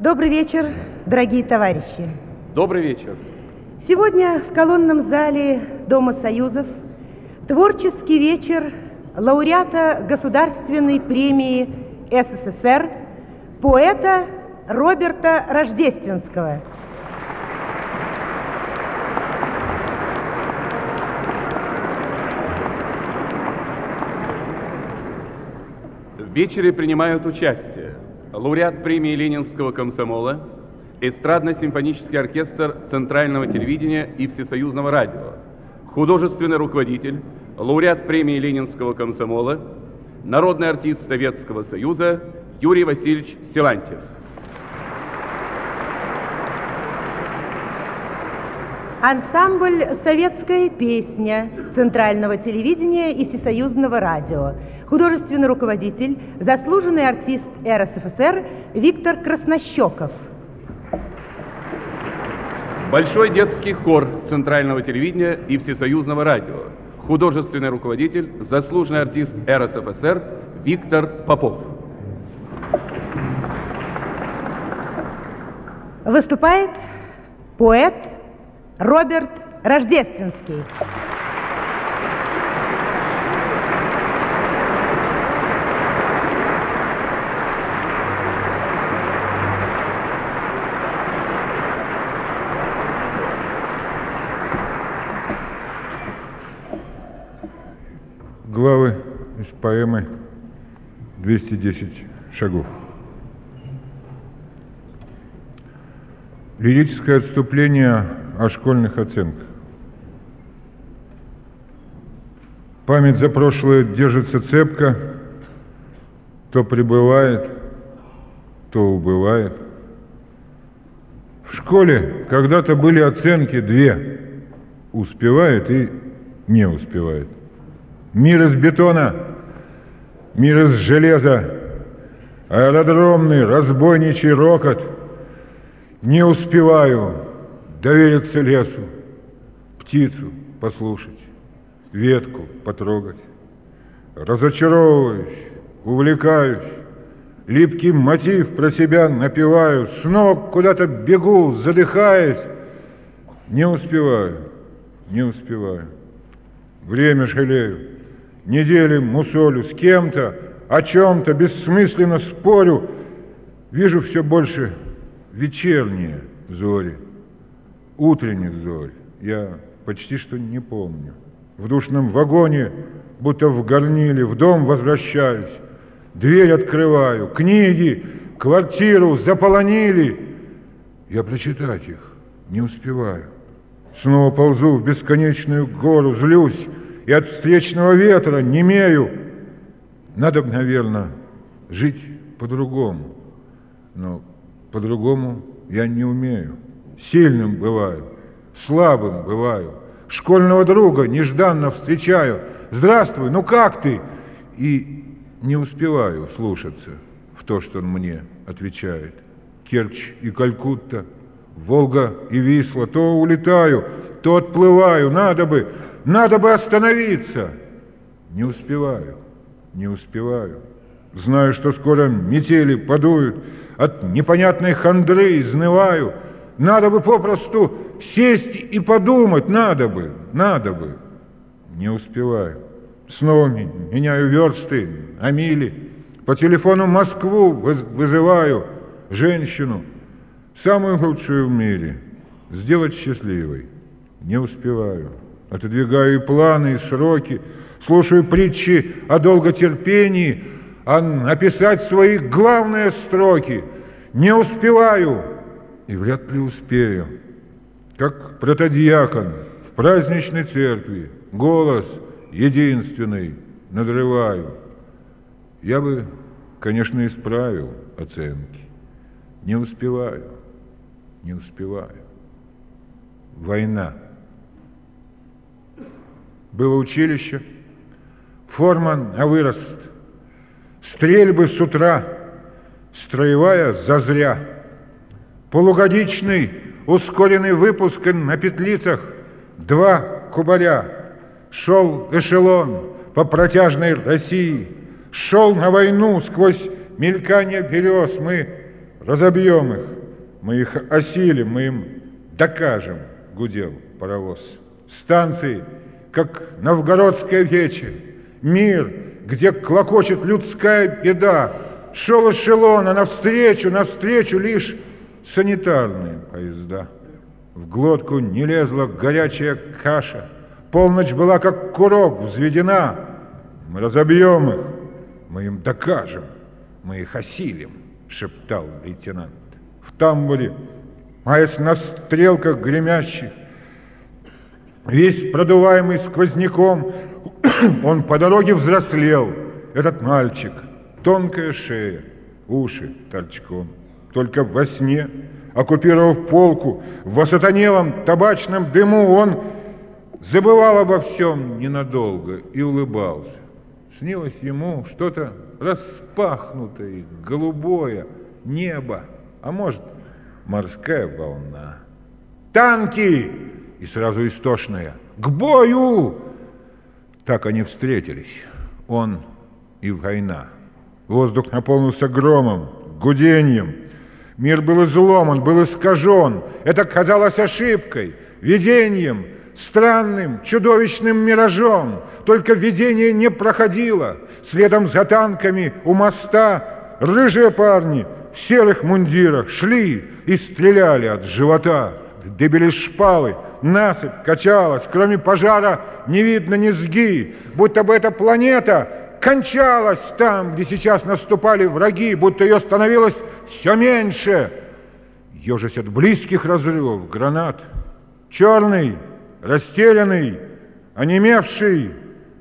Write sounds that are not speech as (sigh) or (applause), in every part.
Добрый вечер, дорогие товарищи. Добрый вечер. Сегодня в колонном зале Дома Союзов творческий вечер лауреата Государственной премии СССР, поэта Роберта Рождественского. В вечере принимают участие лауреат премии Ленинского комсомола, эстрадно-симфонический оркестр Центрального телевидения и Всесоюзного радио, художественный руководитель, лауреат премии Ленинского комсомола, народный артист Советского Союза Юрий Васильевич Силантьев. Ансамбль «Советская песня» Центрального телевидения и Всесоюзного радио. Художественный руководитель, заслуженный артист РСФСР Виктор Краснощеков. Большой детский хор Центрального телевидения и Всесоюзного радио. Художественный руководитель, заслуженный артист РСФСР Виктор Попов. Выступает поэт Роберт Рождественский. Из поэмы «210 шагов». Лирическое отступление о школьных оценках. Память за прошлое держится цепко, то прибывает, то убывает. В школе когда-то были оценки две, успевает и не успевает. Мир из бетона, мир из железа, аэродромный разбойничий рокот. Не успеваю, довериться лесу, птицу послушать, ветку потрогать. Разочаровываюсь, увлекаюсь, липкий мотив про себя напиваю, снова куда-то бегу, задыхаясь. Не успеваю, не успеваю. Время жалею, недели мусолю с кем-то, о чем-то бессмысленно спорю. Вижу все больше вечерние зори утренних зорь я почти что не помню. В душном вагоне, будто в горниле, в дом возвращаюсь. Дверь открываю, книги, квартиру заполонили. Я прочитать их не успеваю. Снова ползу в бесконечную гору, злюсь, и от встречного ветра немею. Надо, наверное, жить по-другому, но по-другому я не умею. Сильным бываю, слабым бываю. Школьного друга нежданно встречаю. Здравствуй, ну как ты? И не успеваю слушаться в то, что он мне отвечает. Керчь и Калькутта, Волга и Висла. То улетаю, то отплываю. Надо бы, надо бы остановиться. Не успеваю, не успеваю. Знаю, что скоро метели подуют, от непонятной хандры изнываю – надо бы попросту сесть и подумать, надо бы, надо бы. Не успеваю. Снова меняю версты, а мили. По телефону Москву вызываю женщину, самую лучшую в мире, сделать счастливой. Не успеваю. Отодвигаю и планы, и сроки, слушаю притчи о долготерпении, а написать свои главные строки. Не успеваю и вряд ли успею. Как протодиакон в праздничной церкви, голос единственный надрываю. Я бы, конечно, исправил оценки. Не успеваю, не успеваю. Война. Было училище, форма на вырост, стрельбы с утра, строевая зазря – Полугодичный ускоренный выпуск на петлицах, два кубаря. Шел эшелон по протяжной России, шел на войну сквозь мелькание берез. Мы разобьем их, мы их осилим, мы им докажем, гудел паровоз. Станции, как новгородская вече, мир, где клокочет людская беда, шел эшелон, а навстречу, навстречу лишь санитарные поезда. В глотку не лезла горячая каша, полночь была как курок взведена. Мы разобьем их, мы им докажем, мы их осилим, шептал лейтенант. В тамбуре, маясь на стрелках гремящих, весь продуваемый сквозняком, (clears throat) он по дороге взрослел, этот мальчик, тонкая шея, уши торчком. Только во сне, оккупировав полку, в осатанелом табачном дыму он забывал обо всем ненадолго и улыбался. Снилось ему что-то распахнутое, голубое, небо, а может, морская волна. Танки! И сразу истошная. К бою! Так они встретились. Он и война. Воздух наполнился громом, гудением. Мир был изломан, был искажен. Это казалось ошибкой, видением, странным, чудовищным миражом. Только видение не проходило. Следом за танками у моста рыжие парни в серых мундирах шли и стреляли от живота. Дебили шпалы, насыпь качалась, кроме пожара не видно низги, будто бы эта планета кончалась там, где сейчас наступали враги, будто ее становилось все меньше. Ежась от близких разрывов гранат, черный, растерянный, онемевший,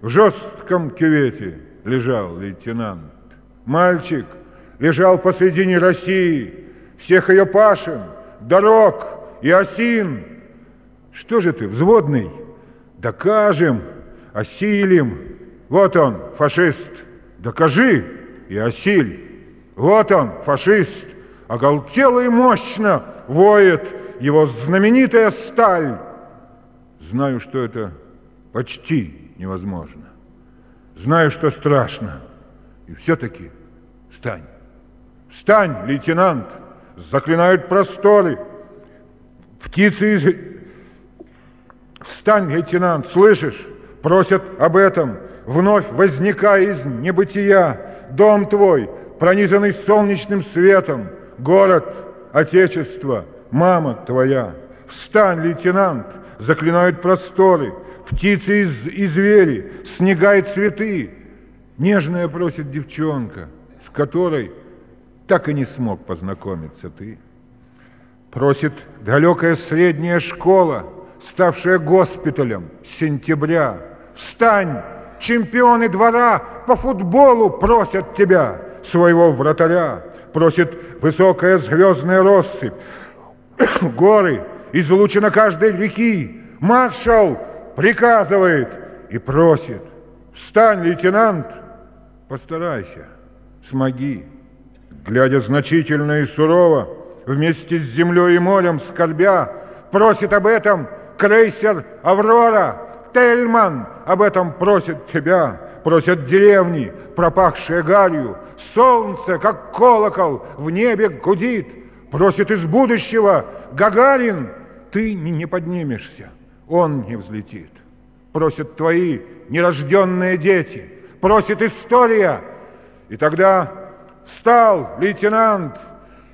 в жестком кювете лежал лейтенант. Мальчик лежал посредине России, всех ее пашин, дорог и осин. Что же ты, взводный? Докажем, осилим. Вот он, фашист. Докажи и осиль. Вот он, фашист. Оголтело и мощно воет его знаменитая сталь. Знаю, что это почти невозможно. Знаю, что страшно. И все-таки встань. Встань, лейтенант! Заклинают просторы. Птицы из... Встань, лейтенант, слышишь? Просят об этом, вновь возникая из небытия. Дом твой, пронизанный солнечным светом, город, отечество, мама твоя. Встань, лейтенант, заклинают просторы, птицы из, и звери, снега и цветы. Нежная просит девчонка, с которой так и не смог познакомиться ты. Просит далекая средняя школа, ставшая госпиталем с сентября. Встань, чемпионы двора по футболу просят тебя, своего вратаря. Просит высокая звездная россыпь, (coughs) горы, излучина каждой реки. Маршал приказывает и просит. Встань, лейтенант, постарайся, смоги. Глядя значительно и сурово, вместе с землей и морем скорбя, просит об этом крейсер «Аврора», Тельман об этом просит тебя, просят деревни, пропахшие гарью, солнце, как колокол, в небе гудит, просит из будущего. Гагарин, ты не поднимешься, он не взлетит. Просят твои нерожденные дети, просит история. И тогда встал лейтенант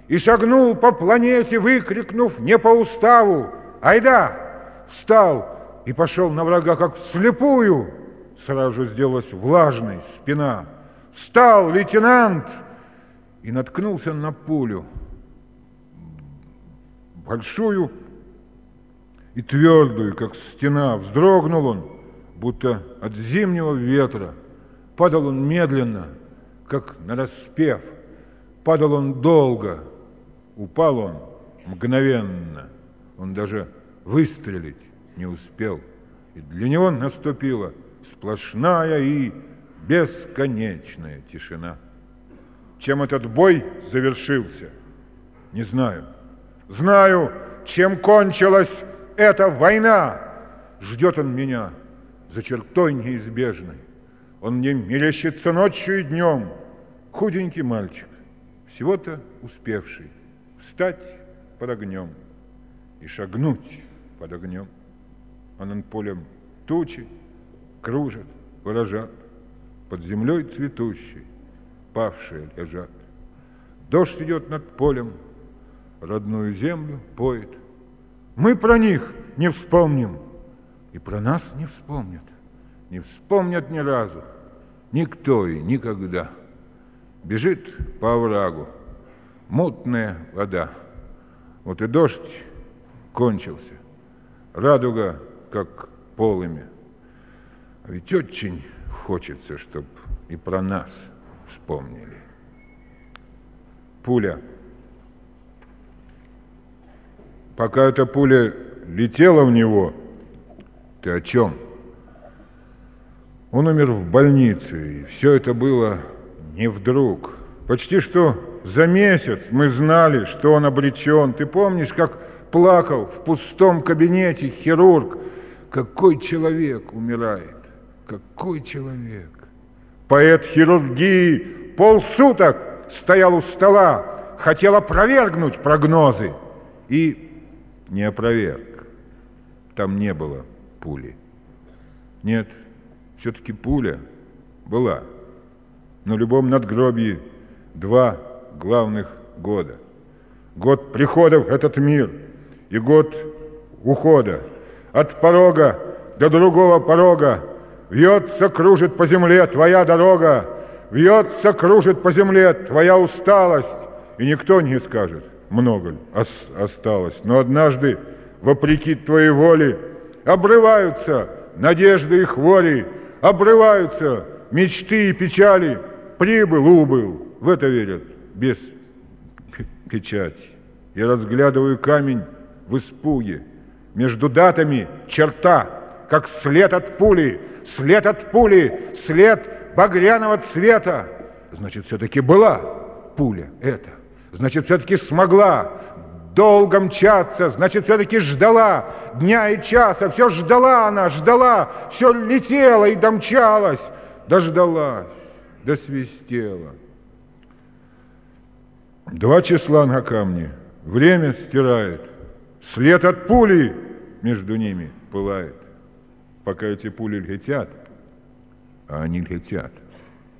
и шагнул по планете, выкрикнув не по уставу, айда, встал и пошел на врага как вслепую. Сразу сделалась влажной спина. Встал лейтенант и наткнулся на пулю. Большую и твердую, как стена. Вздрогнул он, будто от зимнего ветра. Падал он медленно, как на распев. Падал он долго, упал он мгновенно. Он даже выстрелить не успел. И для него наступила сплошная и бесконечная тишина. Чем этот бой завершился, не знаю. Знаю, чем кончилась эта война. Ждет он меня за чертой неизбежной. Он мне мерещится ночью и днем. Худенький мальчик, всего-то успевший встать под огнем и шагнуть под огнем. А над полем тучи кружат, выражат, под землей цветущей павшие лежат. Дождь идет над полем, родную землю поет. Мы про них не вспомним, и про нас не вспомнят, не вспомнят ни разу, никто и никогда. Бежит по оврагу мутная вода. Вот и дождь кончился, радуга как полыми. А ведь очень хочется, чтобы и про нас вспомнили. Пуля. Пока эта пуля летела в него, ты о чем? Он умер в больнице, и все это было не вдруг. Почти что за месяц мы знали, что он обречен. Ты помнишь, как плакал в пустом кабинете хирург? Какой человек умирает? Какой человек? Поэт хирургии полсуток стоял у стола, хотел опровергнуть прогнозы и не опроверг. Там не было пули. Нет, все-таки пуля была. На любом надгробье два главных года. Год прихода в этот мир и год ухода. От порога до другого порога Вьется, кружит по земле твоя дорога, Вьется, кружит по земле твоя усталость, И никто не скажет, много ли осталось. Но однажды, вопреки твоей воле, Обрываются надежды и хвори, Обрываются мечты и печали. Прибыл, убыл, в это верят без печати. Я разглядываю камень в испуге. Между датами черта, как след от пули, след от пули, след багряного цвета. Значит, все-таки была пуля эта. Значит, все-таки смогла долго мчаться, значит, все-таки ждала дня и часа, все ждала она, ждала, все летела и домчалась, дождалась, досвистела. Два числа на камне, время стирает, след от пули между ними пылает. Пока эти пули летят, а они летят,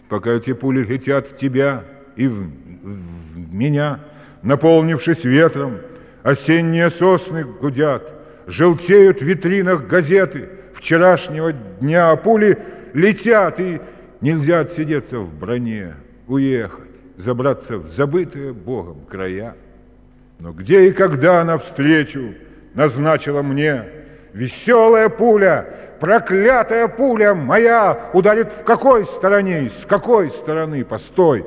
пока эти пули летят в тебя и в, в меня, наполнившись ветром, осенние сосны гудят, желтеют в витринах газеты. Вчерашнего дня, а пули летят, и нельзя отсидеться в броне, уехать, забраться в забытые Богом края. Но где и когда навстречу назначила мне веселая пуля, проклятая пуля моя ударит в какой стороне и с какой стороны? Постой!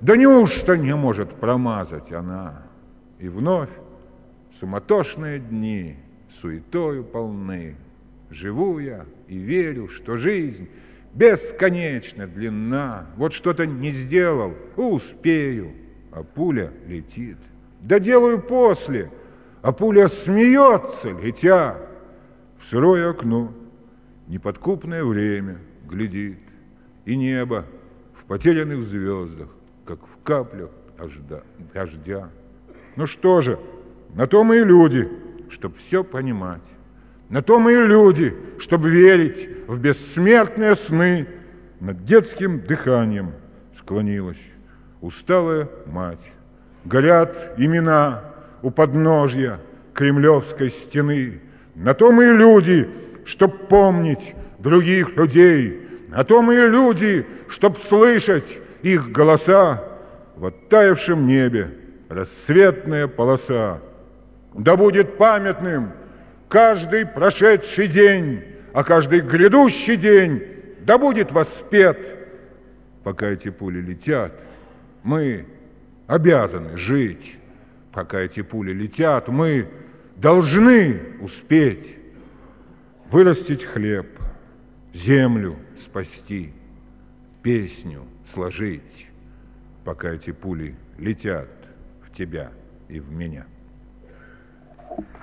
Да неужто не может промазать она? И вновь суматошные дни суетою полны. Живу я и верю, что жизнь бесконечно длинна. Вот что-то не сделал, успею, а пуля летит. Да делаю после, а пуля смеется, летя в сырое окно неподкупное время глядит, и небо в потерянных звездах, как в каплях дождя. Ну что же, на то мы и люди, чтобы все понимать. На то мы и люди, чтобы верить в бессмертные сны. Над детским дыханием склонилась усталая мать. Горят имена у подножья кремлевской стены. На то мы и люди, чтоб помнить других людей. На то мы и люди, чтоб слышать их голоса в оттаившем небе рассветная полоса. Да будет памятным каждый прошедший день, а каждый грядущий день да будет воспет. Пока эти пули летят, мы обязаны жить. Пока эти пули летят, мы должны успеть вырастить хлеб, землю спасти, песню сложить, пока эти пули летят в тебя и в меня. Стихотворение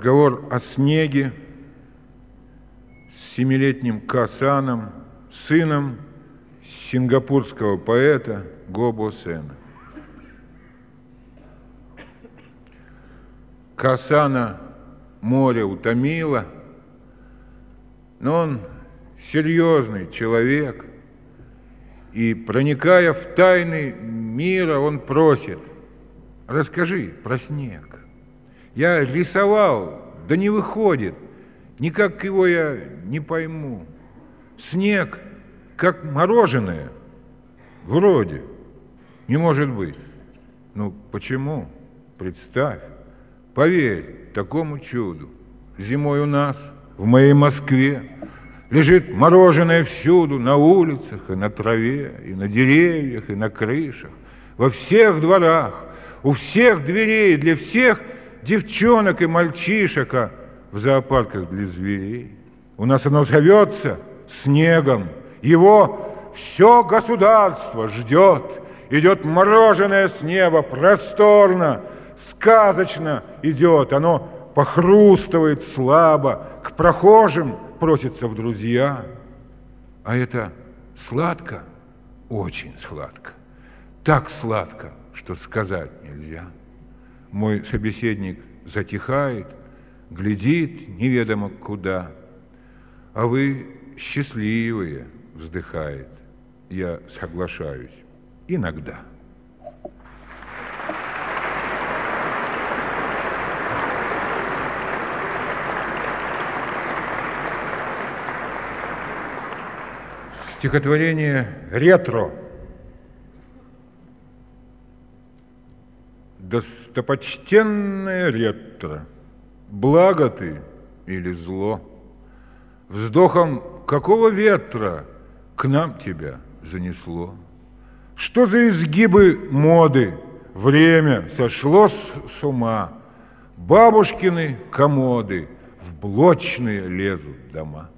Разговор о снеге с семилетним Касаном, сыном сингапурского поэта Гобо Сена. Касана море утомило, но он серьезный человек, и, проникая в тайны мира, он просит, расскажи про снег. Я рисовал, да не выходит, никак его я не пойму. Снег, как мороженое, вроде, не может быть. Ну, почему? Представь, поверь такому чуду. Зимой у нас, в моей Москве, Лежит мороженое всюду, на улицах и на траве, и на деревьях, и на крышах, во всех дворах, у всех дверей, для всех девчонок и мальчишек, а в зоопарках для зверей. У нас оно зовется снегом. Его все государство ждет. Идет мороженое с неба, просторно, сказочно идет. Оно похрустывает слабо, к прохожим – просится в друзья, а это сладко, очень сладко, так сладко, что сказать нельзя. Мой собеседник затихает, глядит неведомо куда, а вы счастливые, вздыхает. Я соглашаюсь. Иногда. Стихотворение «Ретро». Достопочтенное ретро, благо ты или зло? Вздохом какого ветра к нам тебя занесло? Что за изгибы моды? Время сошло с ума. Бабушкины комоды в блочные лезут дома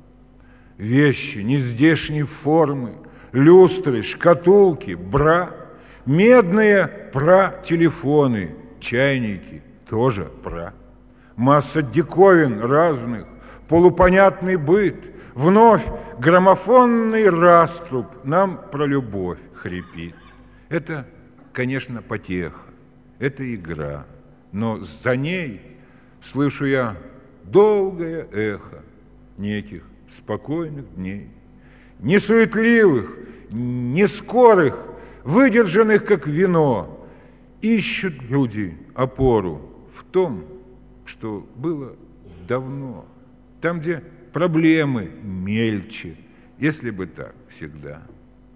вещи нездешней формы, люстры, шкатулки, бра, медные пра-телефоны, чайники, тоже пра. Масса диковин разных, полупонятный быт, вновь граммофонный раструб нам про любовь хрипит. Это, конечно, потеха, это игра, но за ней слышу я долгое эхо неких спокойных дней, не суетливых, не скорых, выдержанных как вино, ищут люди опору в том, что было давно, там, где проблемы мельче, если бы так всегда,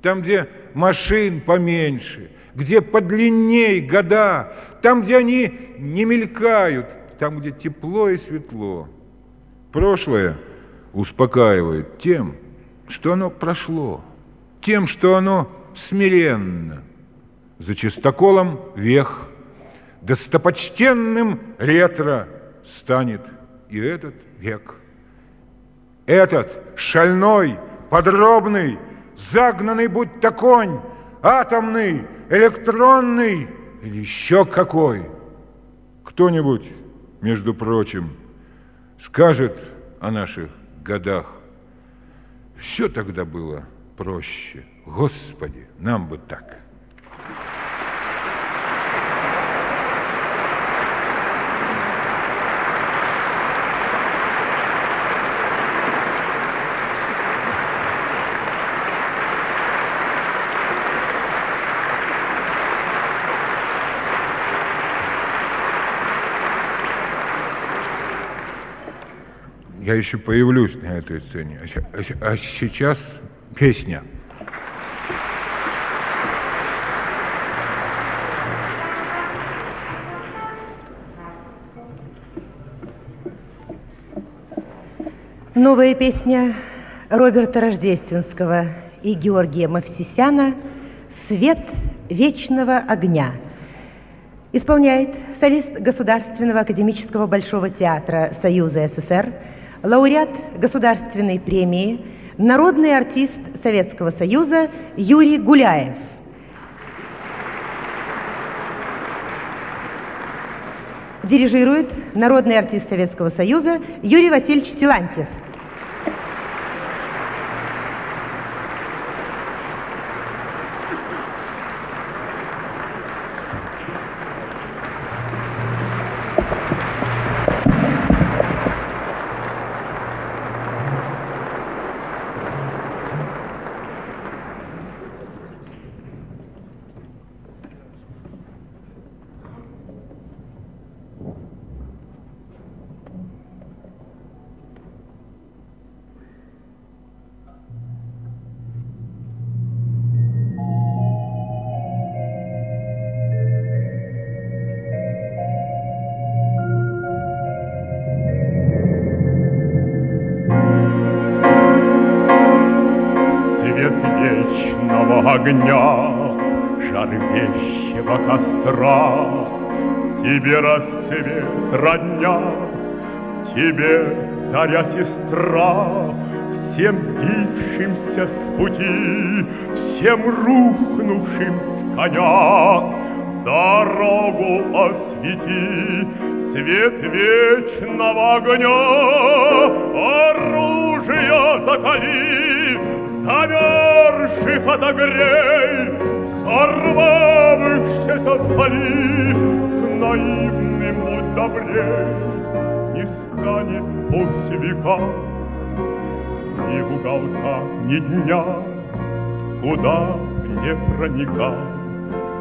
там, где машин поменьше, где подлинней года, там, где они не мелькают, там, где тепло и светло. Прошлое – успокаивает тем, что оно прошло, тем, что оно смиренно, за чистоколом вех, достопочтенным ретро станет и этот век. Этот шальной, подробный, загнанный будь-то конь, атомный, электронный или еще какой. Кто-нибудь, между прочим, скажет о наших годах. Все тогда было проще. Господи, нам бы так. я еще появлюсь на этой сцене. А, а сейчас песня. Новая песня Роберта Рождественского и Георгия Мавсисяна «Свет вечного огня». Исполняет солист Государственного академического Большого театра Союза СССр – лауреат Государственной премии, народный артист Советского Союза Юрий Гуляев. Дирижирует народный артист Советского Союза Юрий Васильевич Силантьев. Огня, жар вещего костра. Тебе рассвет родня, тебе царя сестра, Всем сбившимся с пути, всем рухнувшим с коня, Дорогу освети, свет вечного огня, Оружие закали, замерзших отогрей, сорвавшихся спали, к наивным будь не станет пусть века, ни уголка, ни дня, куда не проникал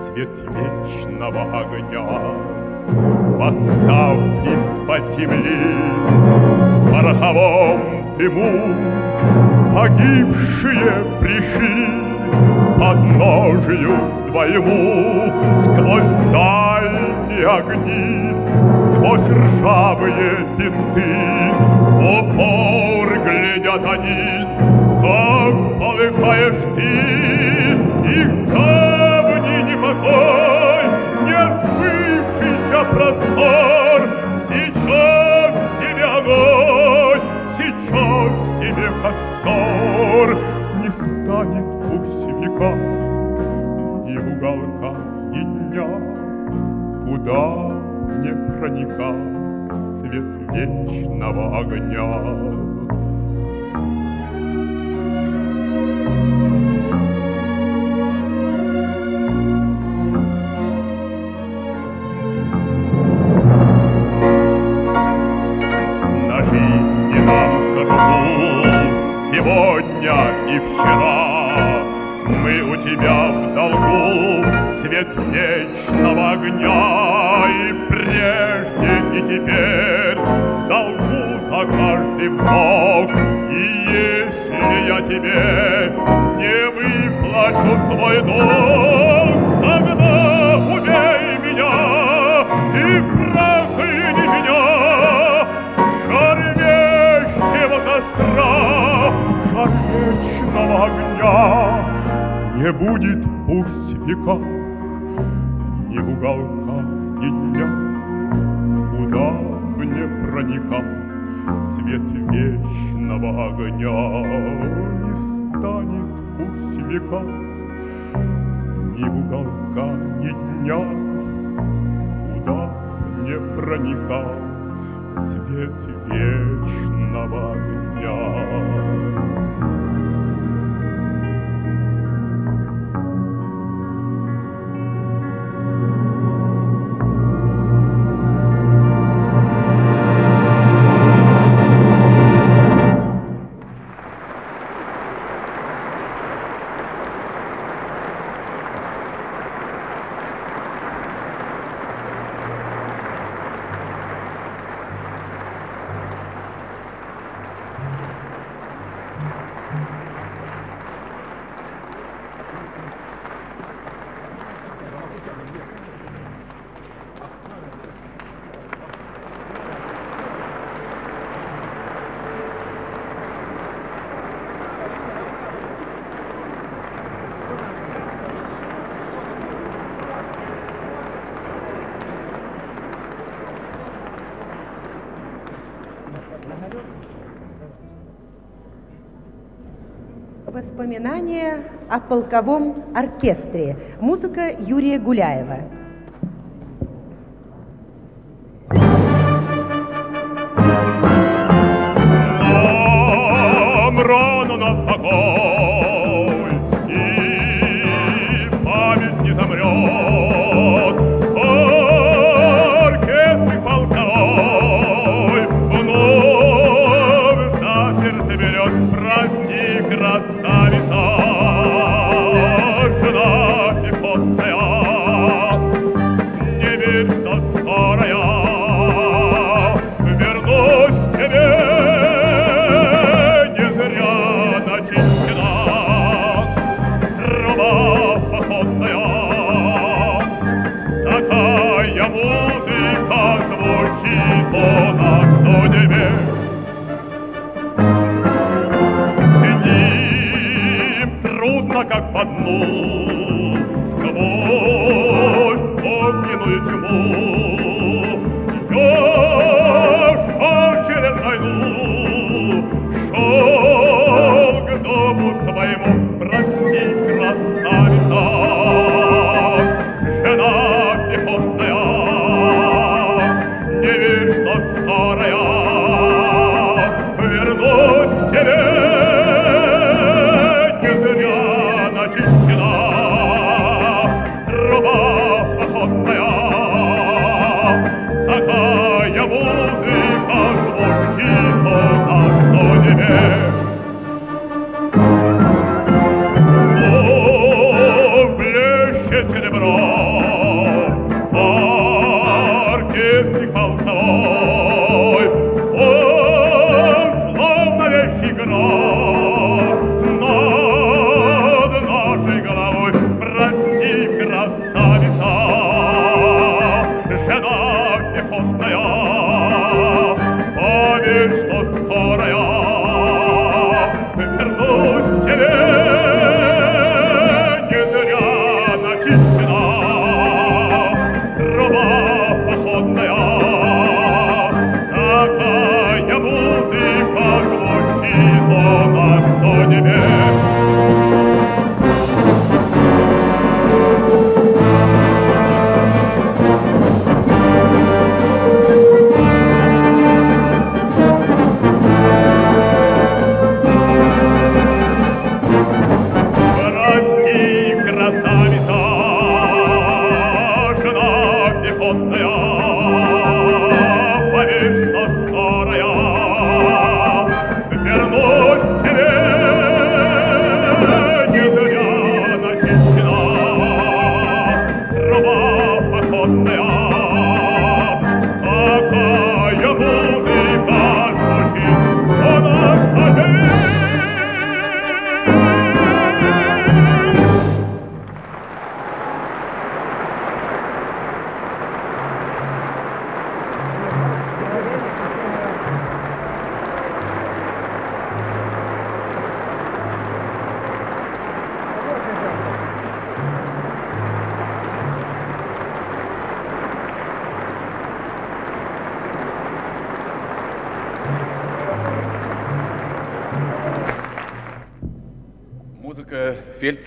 свет вечного огня. Восстав из-под земли в пороховом дыму, Погибшие пришли под ножью твоему Сквозь дальние огни, сквозь ржавые бинты. В упор глядят они, как полыхаешь ты Их давний непокой, не сбывшийся простор куда не проникал свет вечного огня. сегодня и вчера. Мы у тебя в долгу свет вечного огня, И прежде, и теперь долгу за каждый вдох. И если я тебе не выплачу свой долг, Тогда убей меня и прохлени меня, Жар вещего костра, жар вечного огня Не будет пусть века уголка, ни дня Куда бы не проникал Свет вечного огня Не станет пусть века Ни уголка, ни дня Куда не проникал Свет вечного огня. Воспоминания о полковом оркестре. Музыка Юрия Гуляева.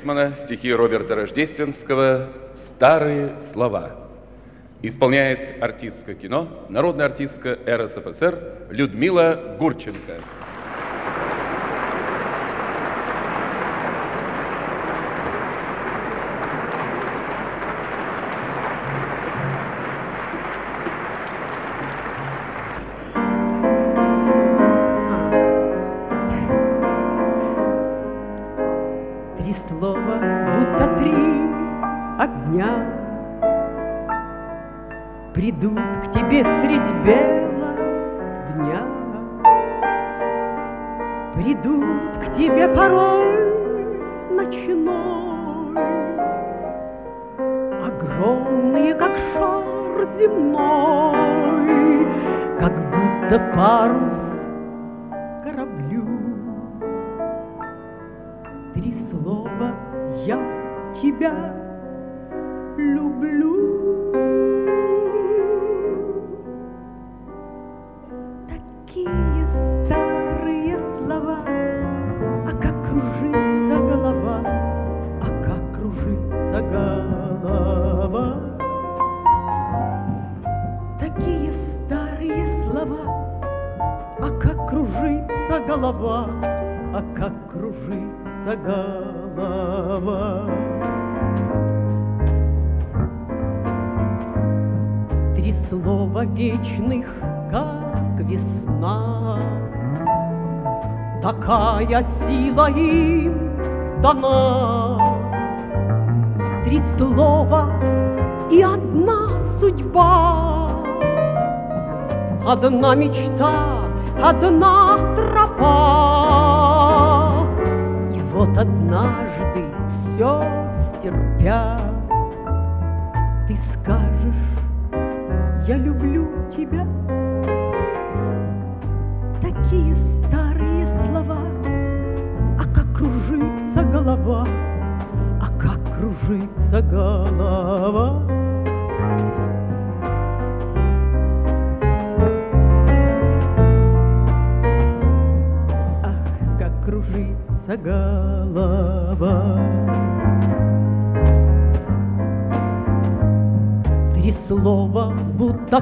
Фельдсмана, стихи Роберта Рождественского «Старые слова». Исполняет артистка кино, народная артистка РСФСР Людмила Гурченко. Одна мечта, одна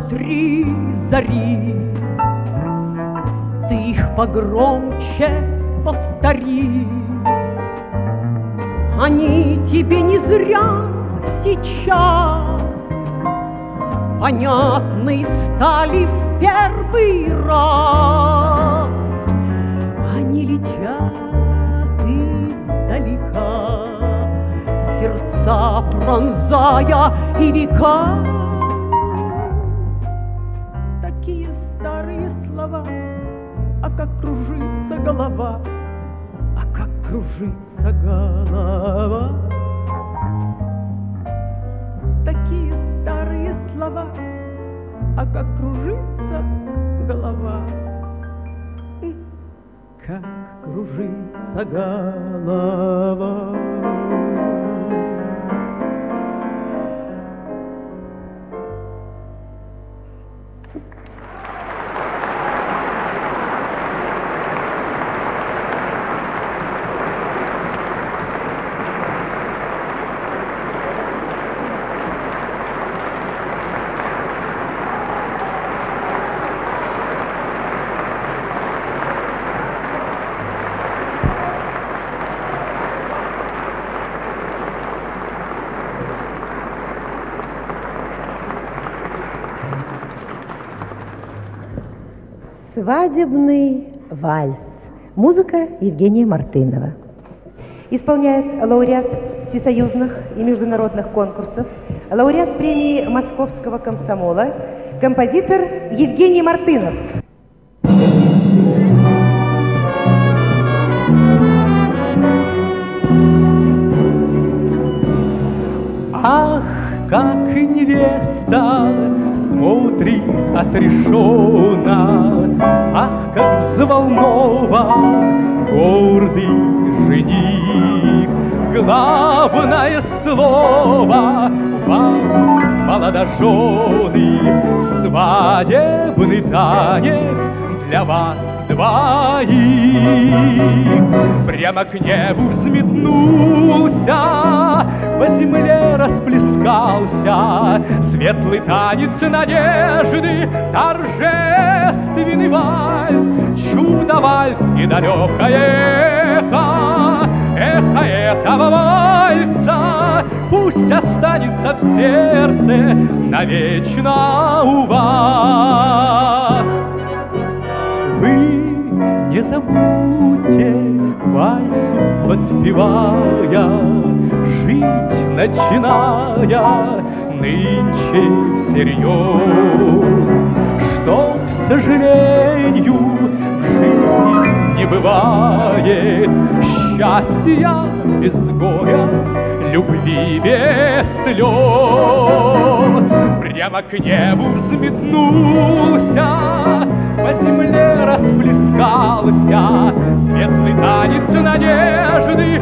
три зари, Ты их погромче повтори. Они тебе не зря сейчас Понятны стали в первый раз. Они летят издалека, Сердца пронзая и века. Свадебный вальс. Музыка Евгения Мартынова. Исполняет лауреат всесоюзных и международных конкурсов, лауреат премии Московского комсомола, композитор Евгений Мартынов. Ах, как невеста смотрит отрешенно, Ах, как взволнован гордый жених. Главное слово вам, молодожены, Свадебный танец для вас двоих. Прямо к небу взметнулся, по земле расплескался. Светлый танец надежды, торжественный вальс, Чудо-вальс и далекое эхо, эхо этого вальса. Пусть останется в сердце навечно у вас. Вы не забудьте вальсу подпевая, Жить начиная нынче всерьез, Что, к сожалению, в жизни не бывает. Счастья без горя, любви без слез. Прямо к небу взметнулся, по земле расплескался. Светлый танец надежды,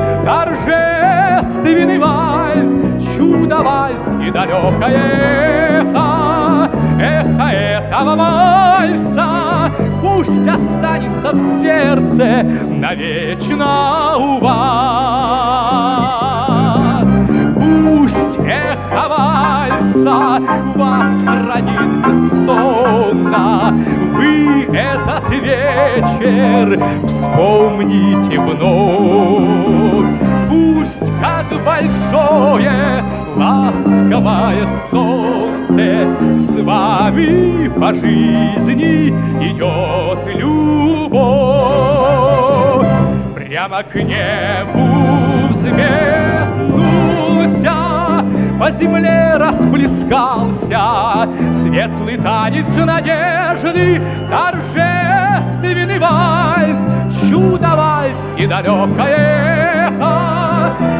торжественный вальс, Чудо-вальс и далекое эхо, эхо этого вальса Пусть останется в сердце навечно у вас. Пусть эхо вальса вас хранит бессонно, Вы этот вечер вспомните вновь. Пусть как большое ласковое солнце С вами по жизни идет любовь. Прямо к небу взметнулся, По земле расплескался Светлый танец надежды, Торжественный вальс, Чудо-вальс и далекое эхо,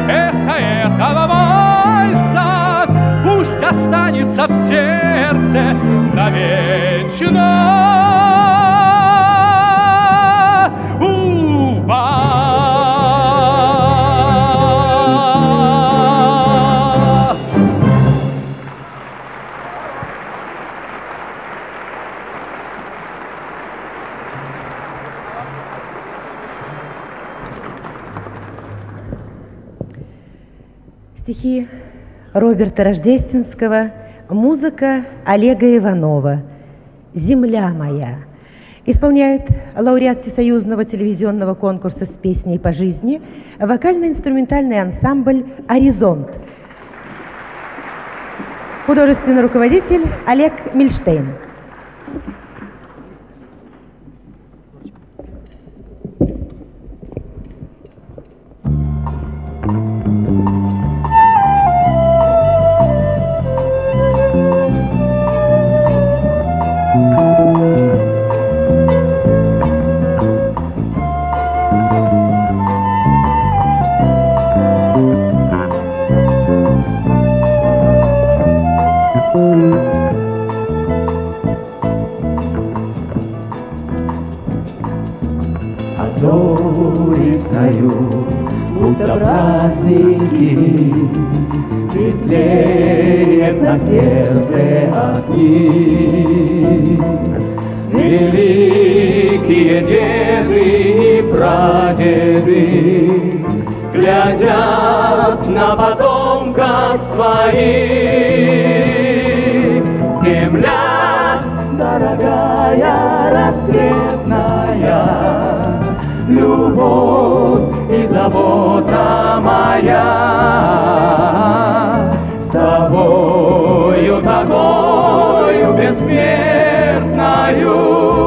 Эхо этого вальса Пусть останется в сердце навечно у вас. Роберта Рождественского, музыка Олега Иванова «Земля моя». Исполняет лауреат Всесоюзного телевизионного конкурса с песней по жизни вокально-инструментальный ансамбль «Оризонт». Художественный руководитель Олег Мильштейн. На потомков своих. Земля дорогая, рассветная, любовь и забота моя. С тобою такою бессмертною,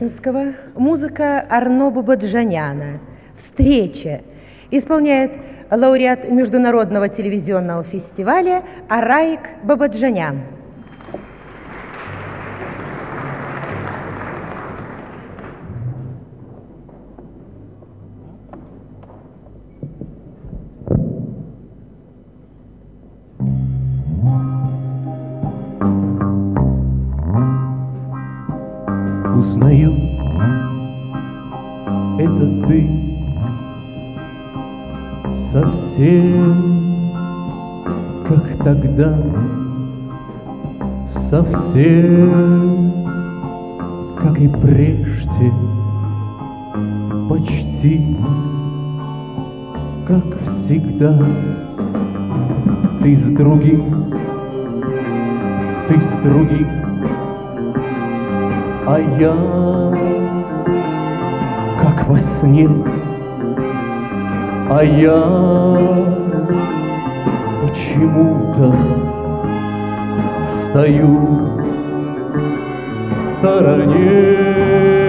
Вяземского, музыка Арно Бабаджаняна, «Встреча» исполняет лауреат Международного телевизионного фестиваля Араик Бабаджанян. я, как во сне, а я почему-то стою в стороне.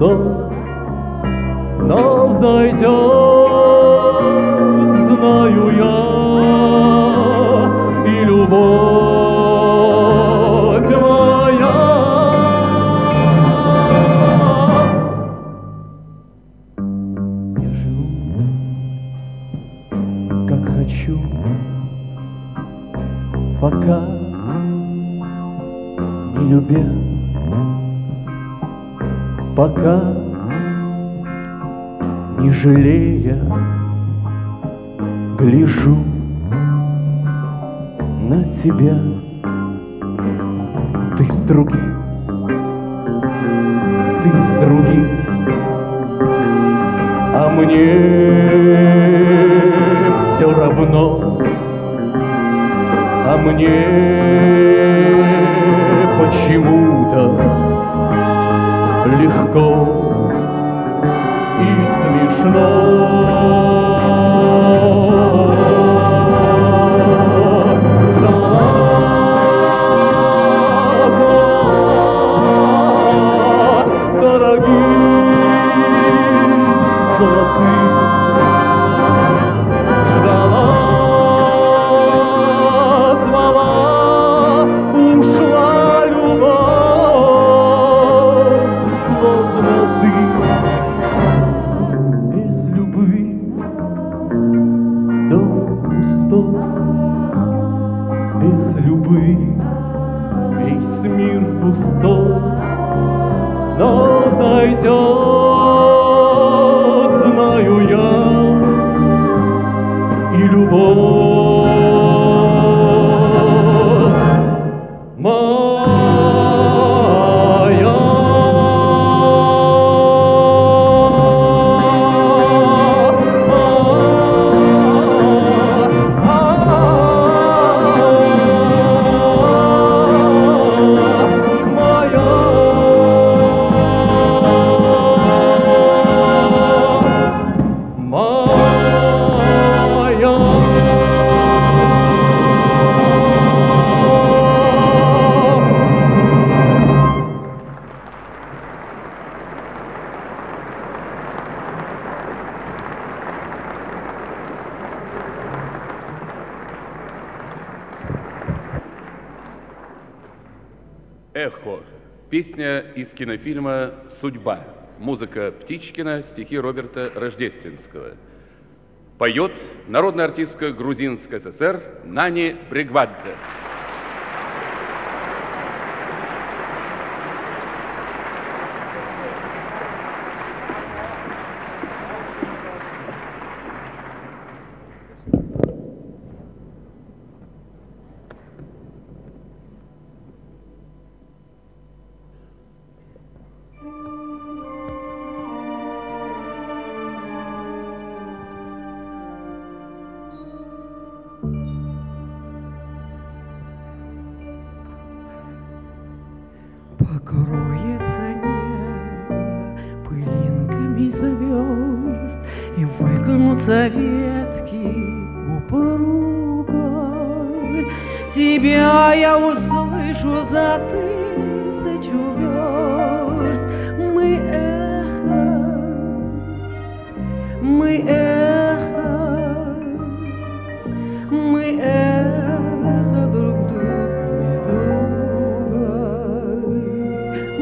tôi nó rơi trôi кинофильма «Судьба». Музыка Птичкина, стихи Роберта Рождественского. Поет народная артистка Грузинской ССР Нани Бригвадзе.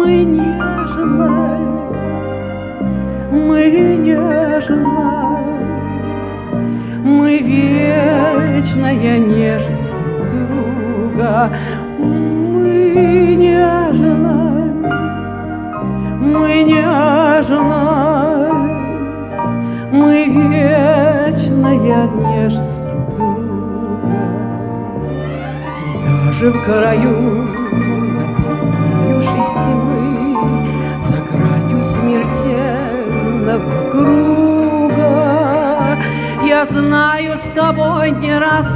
мы нежность, мы нежность, мы вечная нежность друга, мы нежность, мы нежность, мы вечная нежность друг друга, даже в краю знаю, с тобой не раз.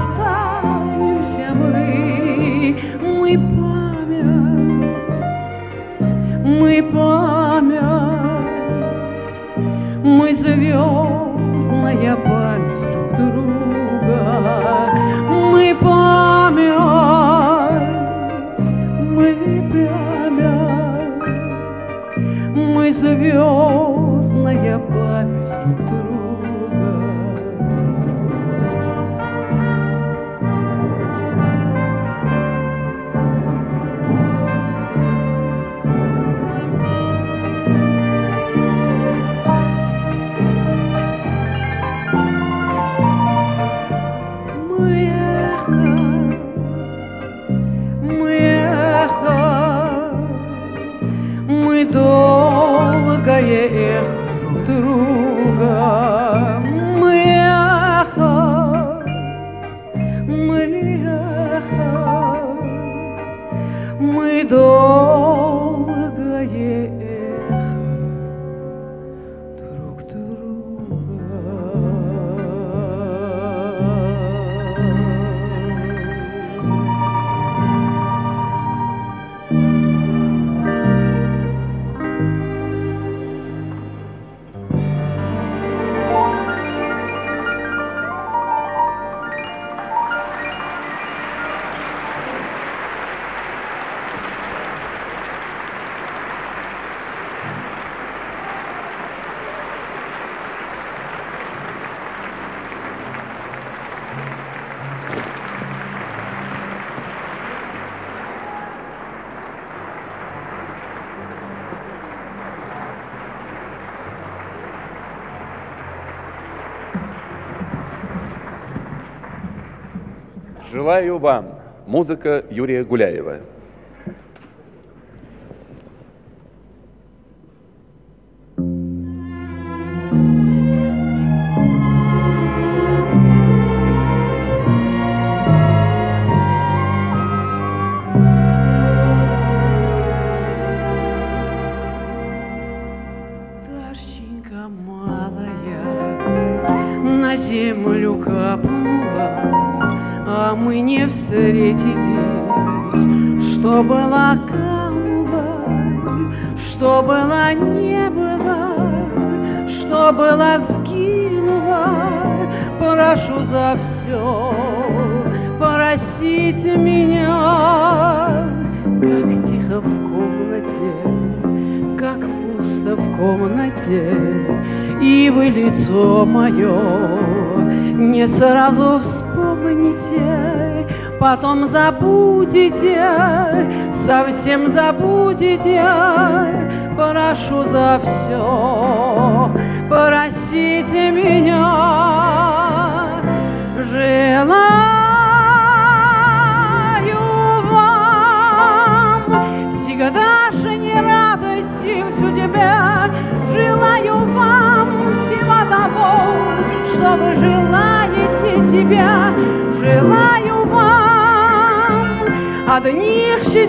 Желаю вам музыка Юрия Гуляева.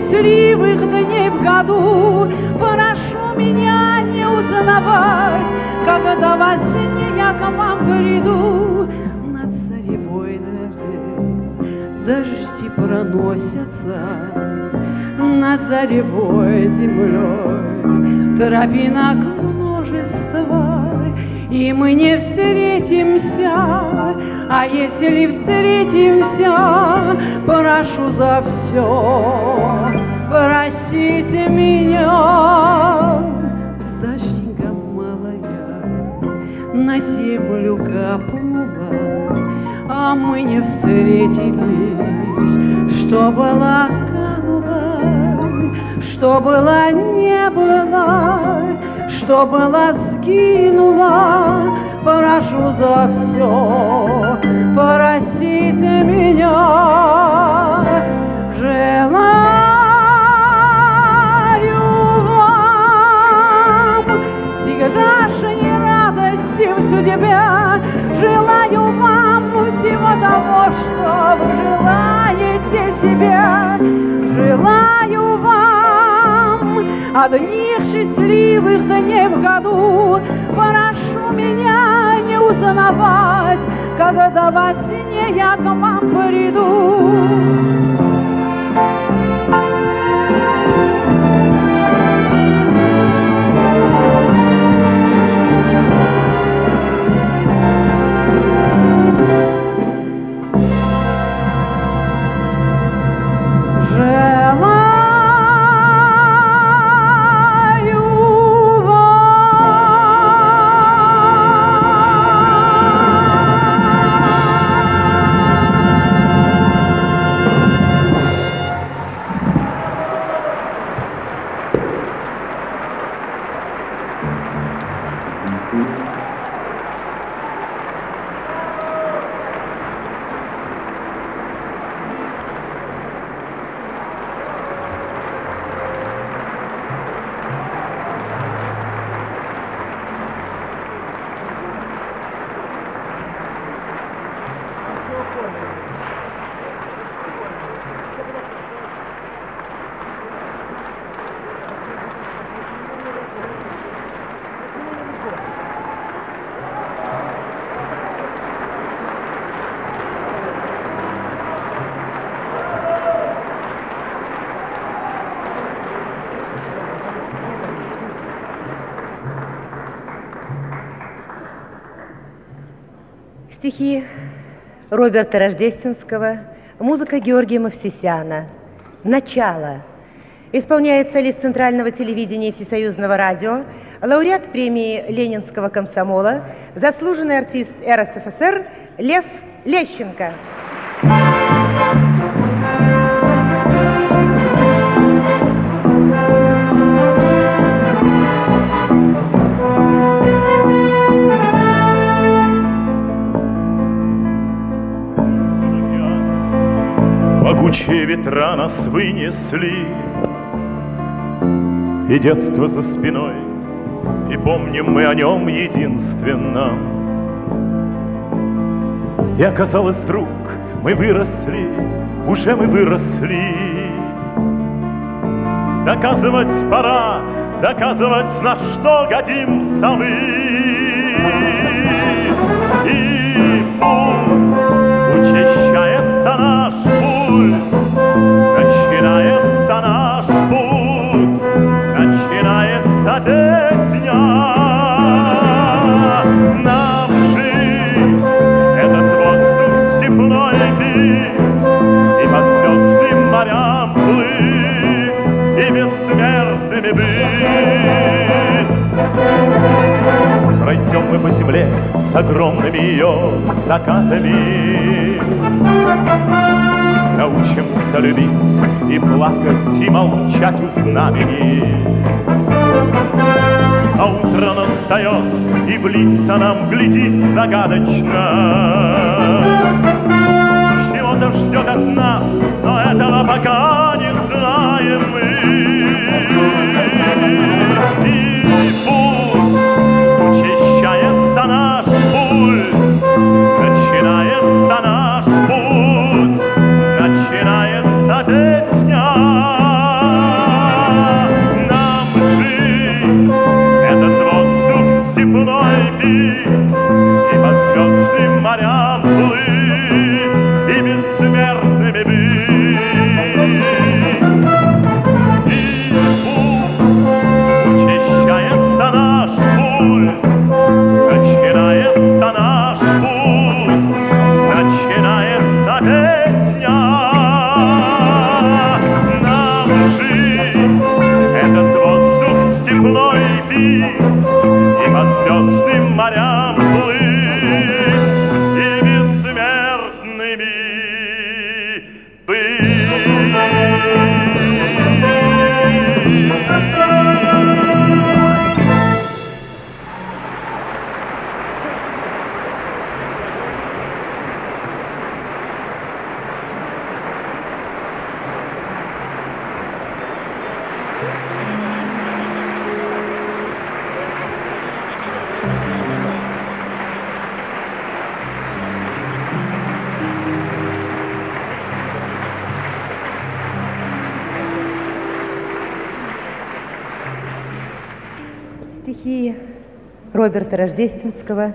Счастливых дней в году. Прошу меня не узнавать, когда во сне я к вам приду. Над царевой дожди проносятся над заревой землей. Тропинок множество, и мы не встретимся, а если встретимся, прошу за все, простите меня. Дождинка малая на землю капнула, а мы не встретились, что было канула, что было не было, что было сгинула, прошу за все, простите меня, желаю того, что вы желаете себе, желаю вам одних счастливых дней в году. Прошу меня не узнавать, когда во сне я к вам приду. Стихи Роберта Рождественского, музыка Георгия Мовсисяна. Начало. Исполняет солист Центрального телевидения и Всесоюзного радио, лауреат премии Ленинского комсомола, заслуженный артист РСФСР Лев Лещенко. Могучие ветра нас вынесли, И детство за спиной, И помним мы о нем единственном. И оказалось, друг, мы выросли, Уже мы выросли. Доказывать пора, доказывать, на что годимся мы. И пусть учащается наш начинается наш путь, начинается песня. Нам жить, этот воздух степной и по звездным морям плыть, и бессмертными быть. Пройдем мы по земле с огромными ее закатами. Научимся любить и плакать, и молчать у знамени. А утро настает, и в лица нам глядит загадочно. Чего-то ждет от нас, но этого пока Рождественского,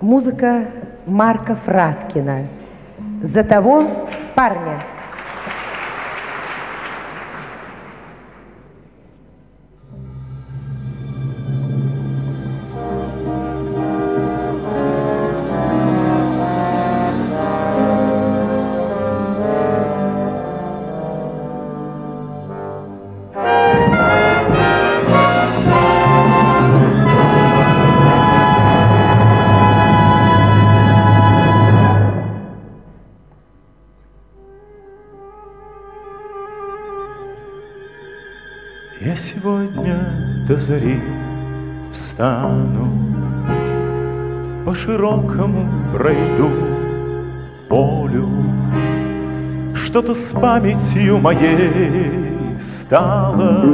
музыка Марка Фраткина. За того парня. Широкому пройду полю. Что-то с памятью моей стало,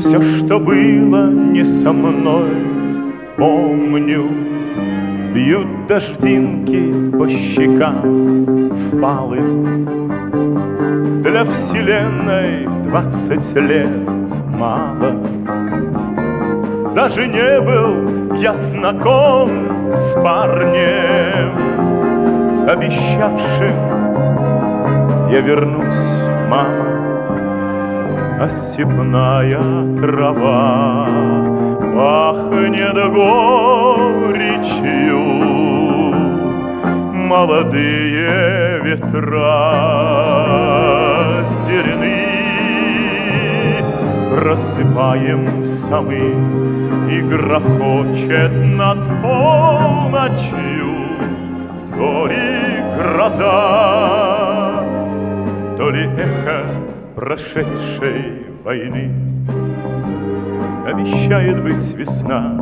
Все, что было не со мной, помню. Бьют дождинки по щекам впалым, для вселенной двадцать лет мало. Даже не был я знаком с парнем, Обещавшим я вернусь, мама, А трава пахнет горечью. Молодые ветра зелены, просыпаемся мы, и грохочет над полночью ли гроза, то ли эхо прошедшей войны. Обещает быть весна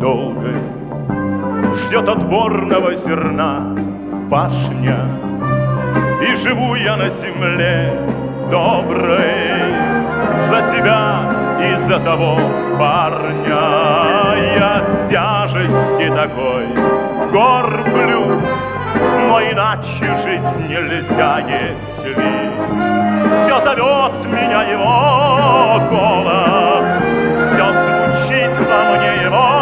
долгой, ждет отборного зерна пашня, И живу я на земле доброй За себя и за того парня Я тяжести такой. Горблюсь Но иначе жить нельзя, если Все зовет меня его голос. Все звучит во мне его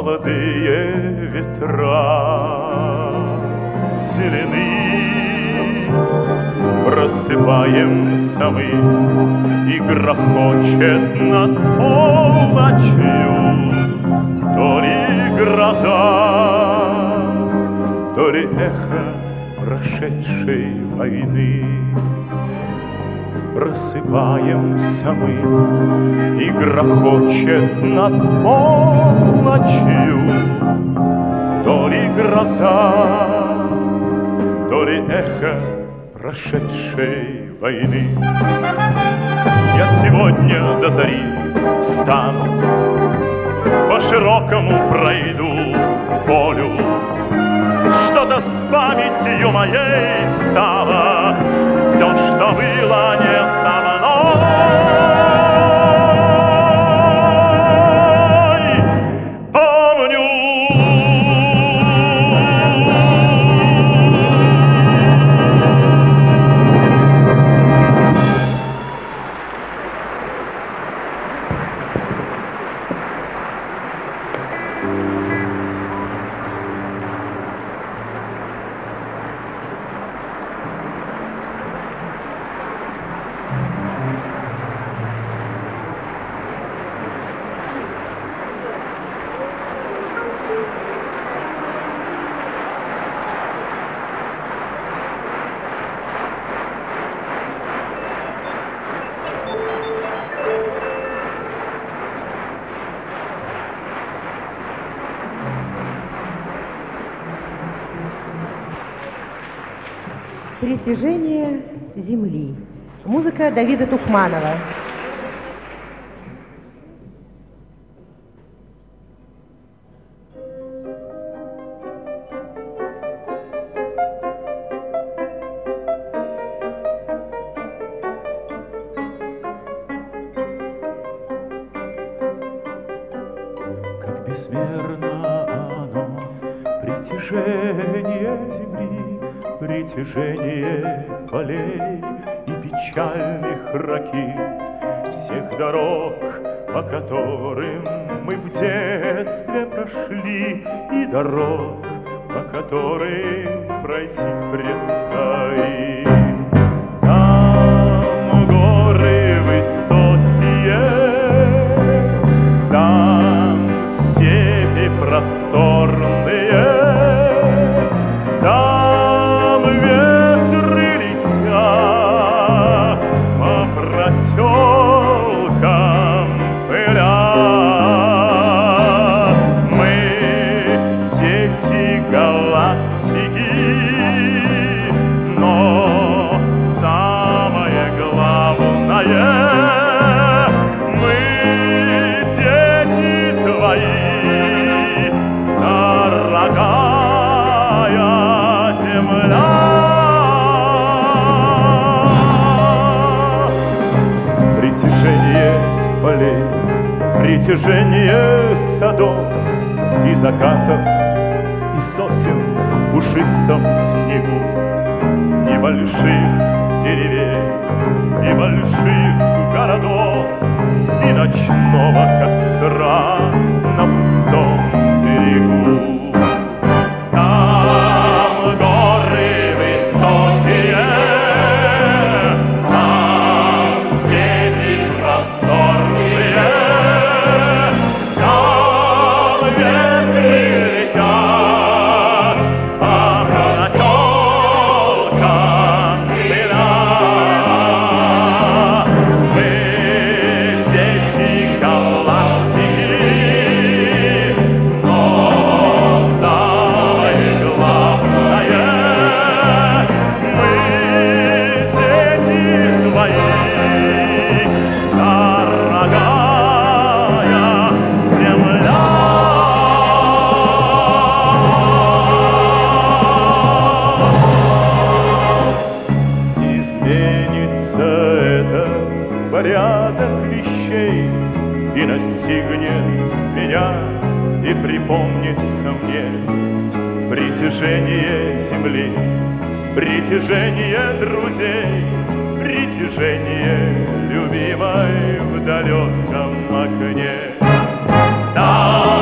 Молодые ветра зелены Просыпаемся мы И грохочет над полночью То ли гроза то ли эхо прошедшей войны. Просыпаемся мы, и грохочет над полночью То ли гроза, то ли эхо прошедшей войны. Я сегодня до зари встану, по широкому пройду полю, что-то с памятью моей стало, было не со мной. Притяжение Земли. Музыка Давида Тухманова. Как безмерно оно, притяжение земли, Притяжение полей и печальных ракит, Всех дорог, по которым мы в детстве прошли, И дорог, по которым пройти предстоит. Закатов, и сосен в пушистом снегу, небольших деревень, небольших городов и ночного костра на пустом берегу. Припомнится мне Притяжение земли, притяжение друзей Притяжение любимой в далеком окне. Там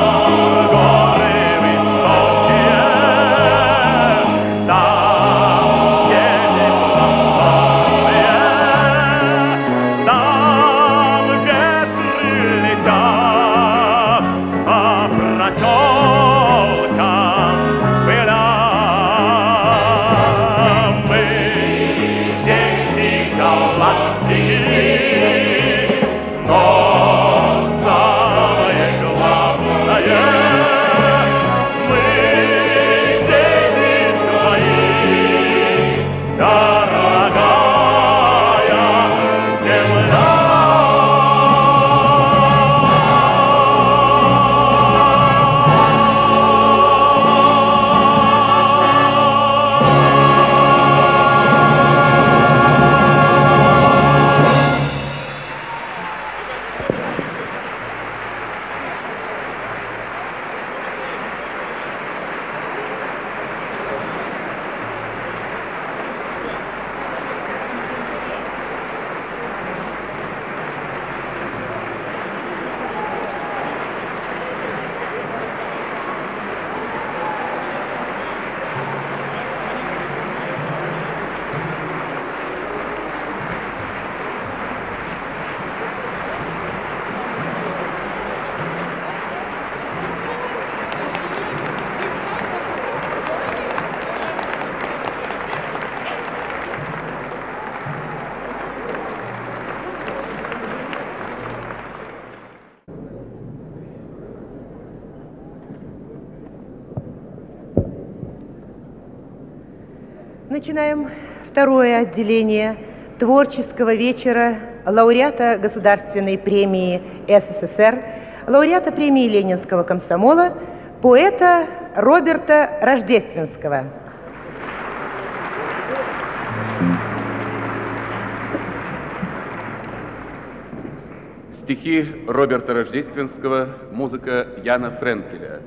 Отделение творческого вечера лауреата Государственной премии СССР, лауреата премии Ленинского комсомола, поэта Роберта Рождественского. Стихи Роберта Рождественского, музыка Яна Френкеля.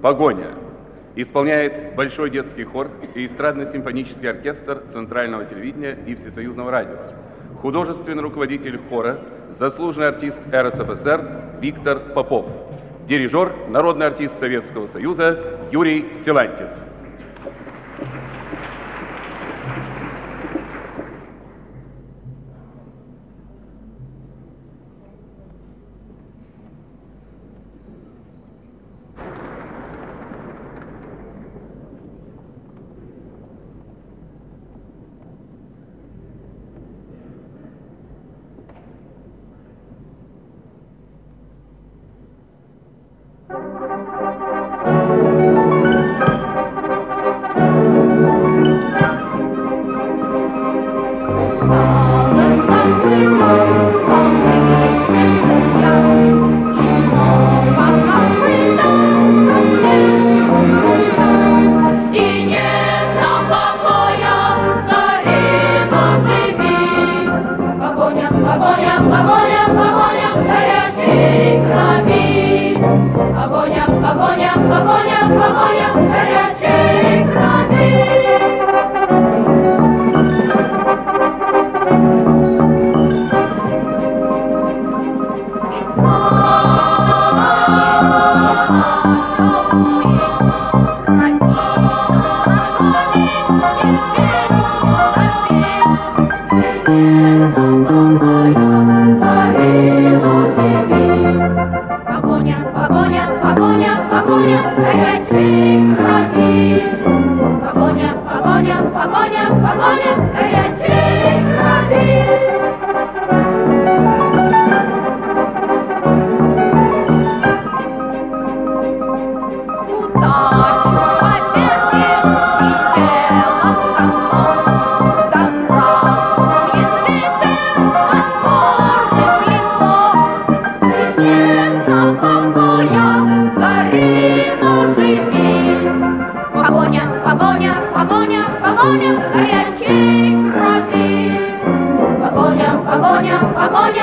«Погоня». Исполняет Большой детский хор и эстрадно-симфонический оркестр Центрального телевидения и Всесоюзного радио. Художественный руководитель хора, заслуженный артист РСФСР Виктор Попов. Дирижер, народный артист Советского Союза Юрий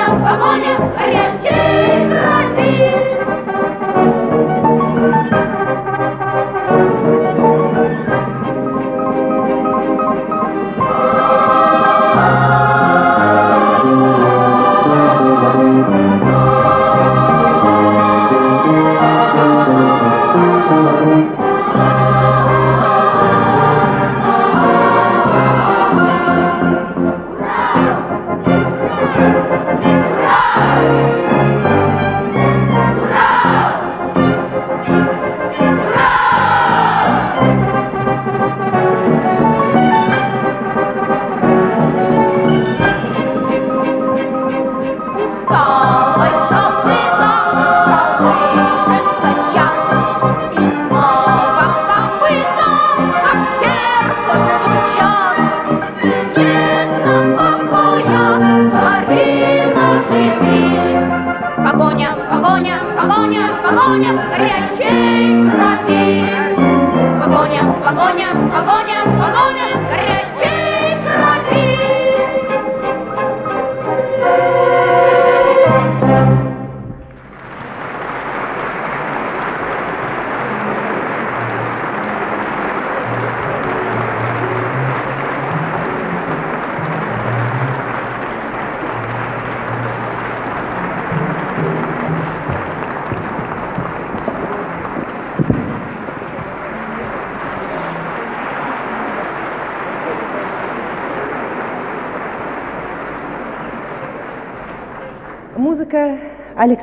Силантьев. Музыка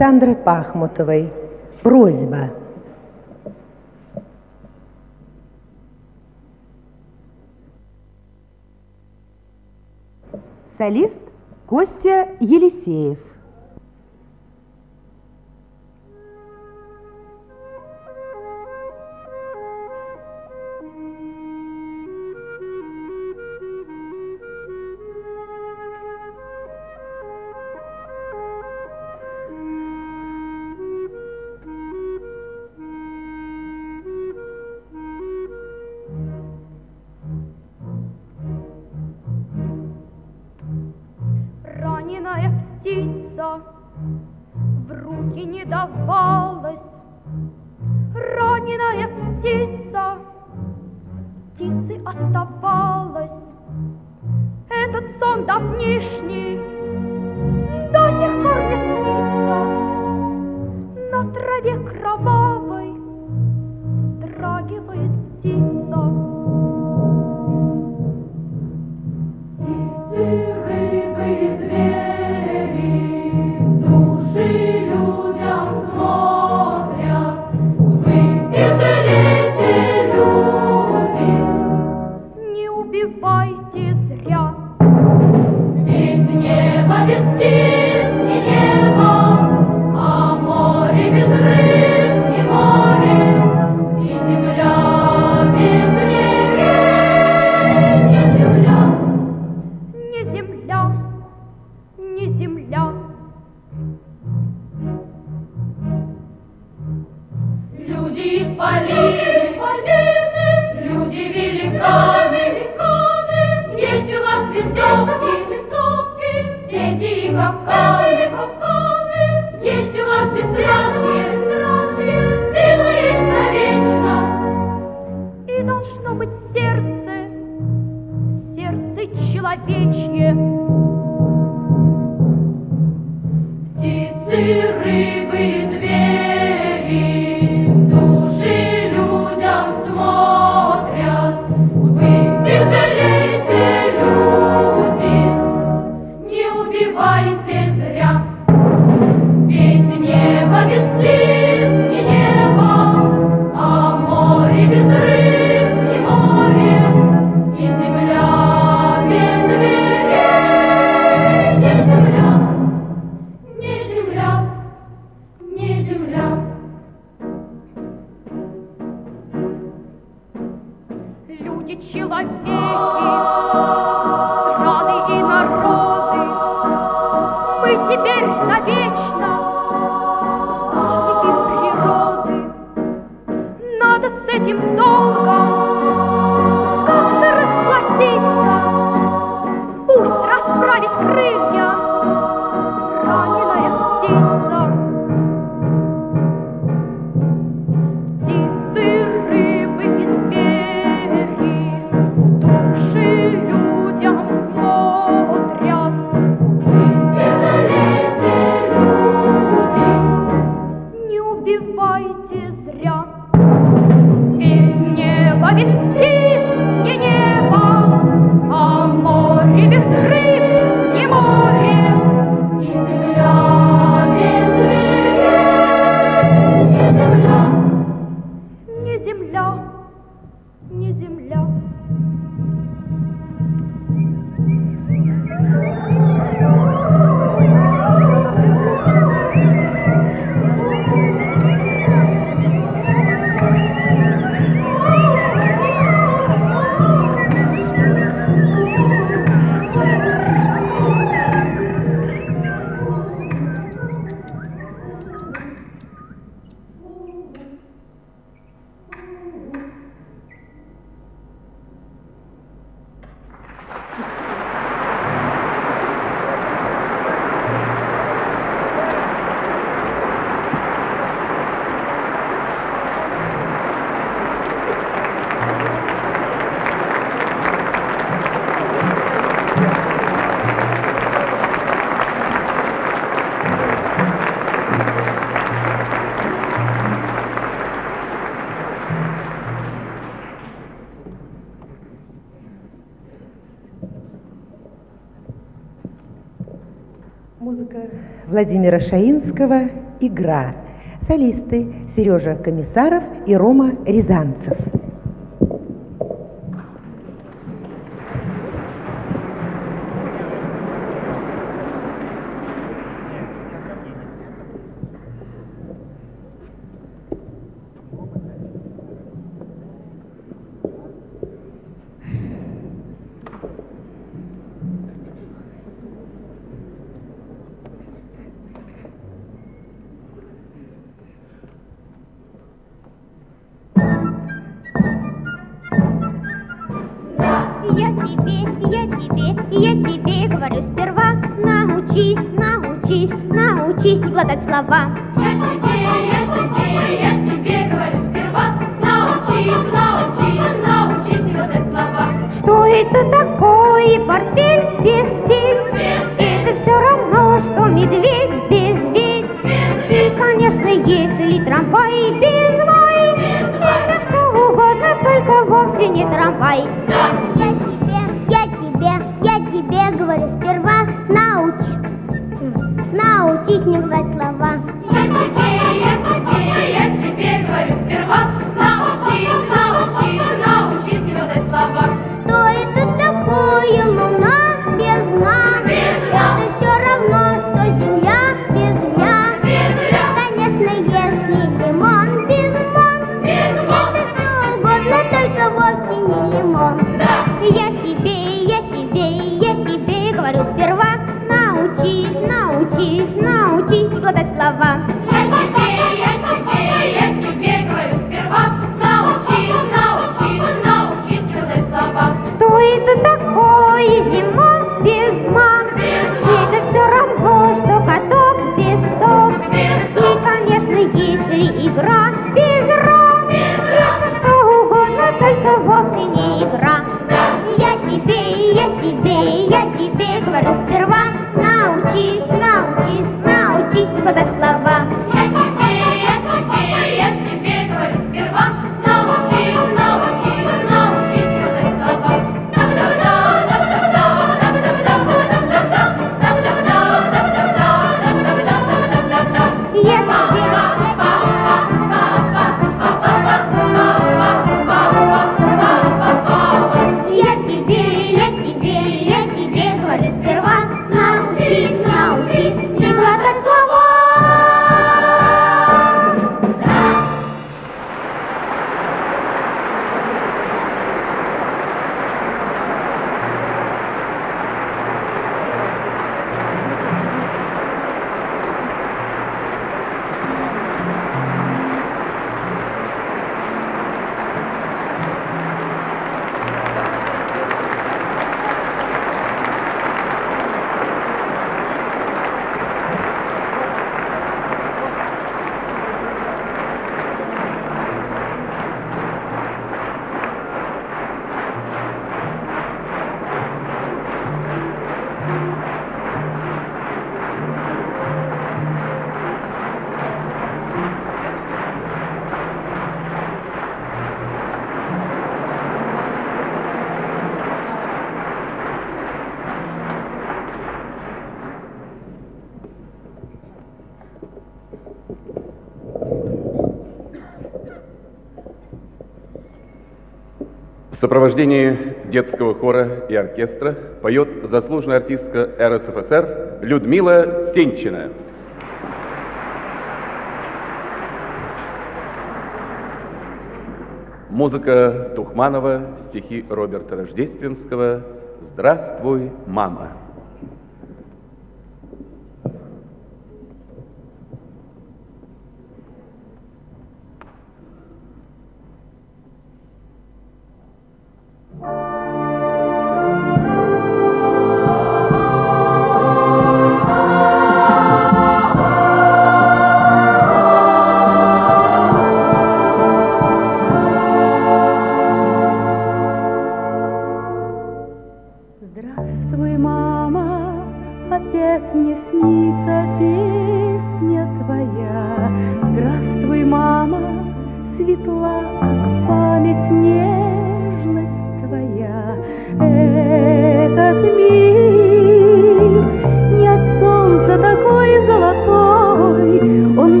Александры Пахмутовой. Просьба. Солист Костя Елисеев. get you like Dickie. Oh. Владимира Шаинского «Игра». Солисты Сережа Комиссаров и Рома Рязанцев. сопровождении детского хора и оркестра поет заслуженная артистка РСФСР Людмила Сенчина. Музыка Тухманова, стихи Роберта Рождественского «Здравствуй, мама».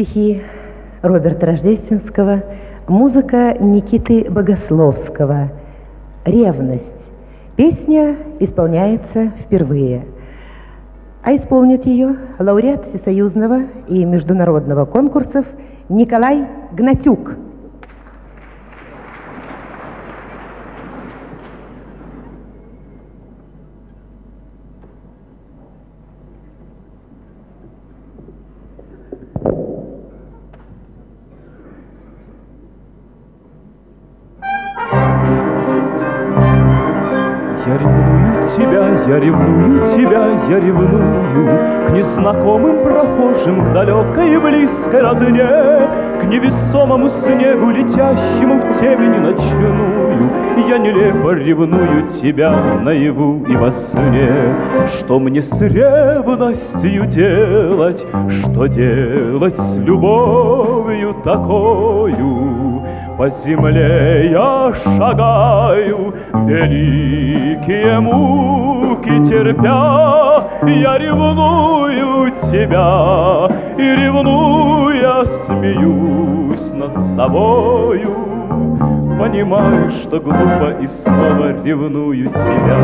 Стихи Роберта Рождественского, музыка Никиты Богословского. Ревность. Песня исполняется впервые. А исполнит ее лауреат всесоюзного и международного конкурсов Николай Гнатюк. Ревную тебя наяву и во сне. Что мне с ревностью делать, что делать с любовью такою? По земле я шагаю, великие муки терпя, я ревную тебя, и ревнуя смеюсь над собою. Понимаю, что глупо и снова ревную тебя.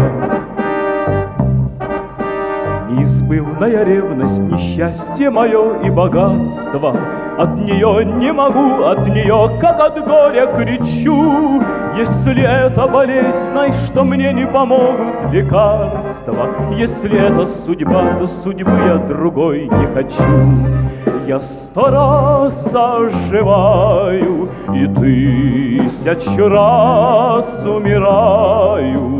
Неизбывная ревность, несчастье мое и богатство. От нее не могу, от нее, как от горя, кричу. Если это болезнь, знай, что мне не помогут лекарства. Если это судьба, то судьбы я другой не хочу. Я сто раз оживаю, и тысячу раз умираю.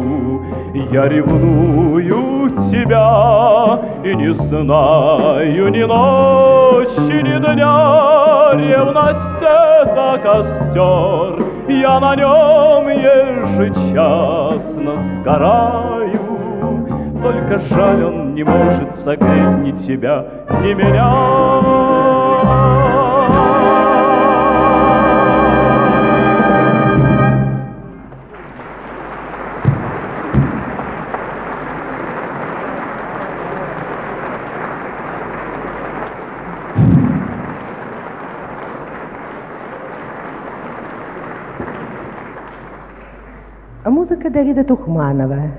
Я ревную тебя и не знаю ни ночи, ни дня. Ревность — это костер, я на нем ежечасно сгораю. Только жаль, он не может согреть ни тебя, ни меня. Давида Тухманова.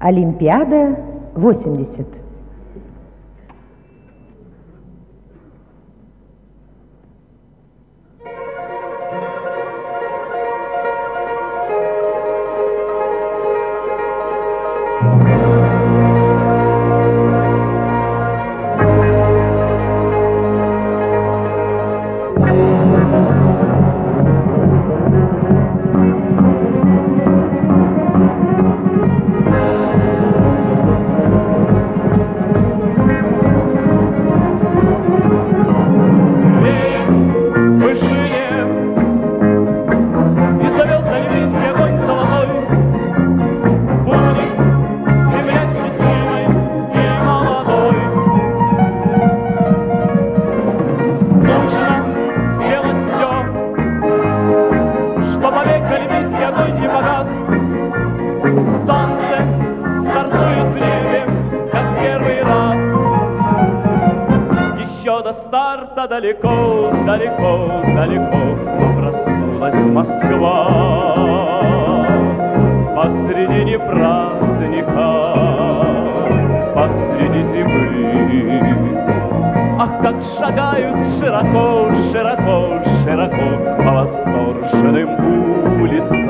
Олимпиада 80.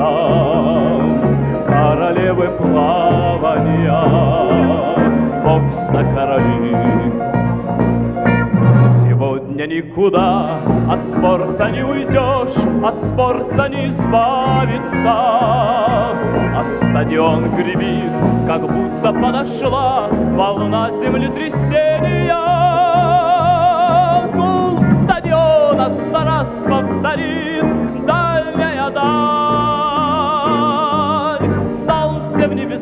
нам королевы плавания, бокса короли. Сегодня никуда от спорта не уйдешь, от спорта не избавиться. А стадион гремит, как будто подошла волна землетрясения. Гул стадиона сто раз повторит дальняя даль.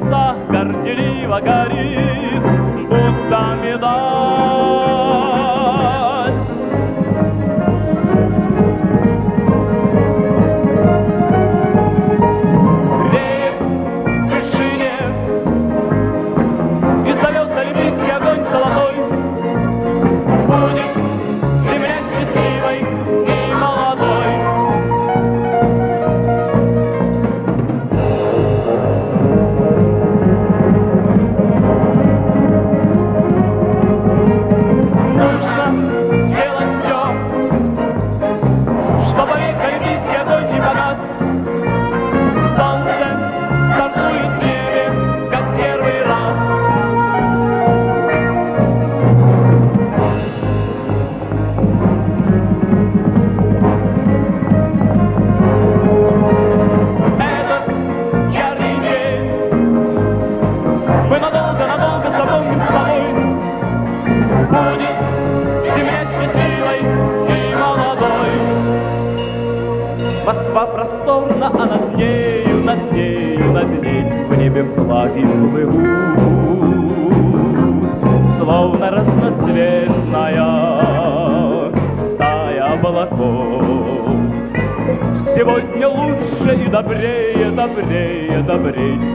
солнце горделиво горит, будто медаль.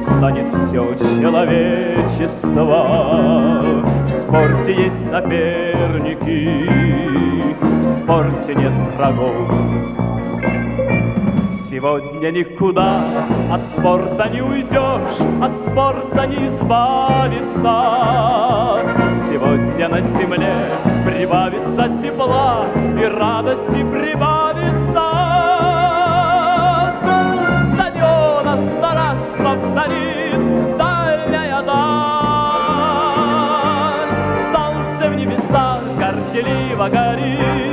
станет все человечество. В спорте есть соперники, в спорте нет врагов. Сегодня никуда от спорта не уйдешь, от спорта не избавиться. Сегодня на земле прибавится тепла и радости прибавится. devagarinho.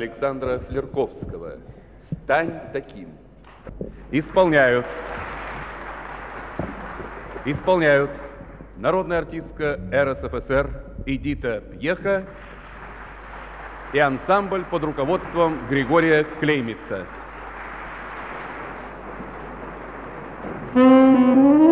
Александра Флерковского «Стань таким». Исполняют. Исполняют народная артистка РСФСР Эдита Пьеха и ансамбль под руководством Григория Клеймица. Thank you.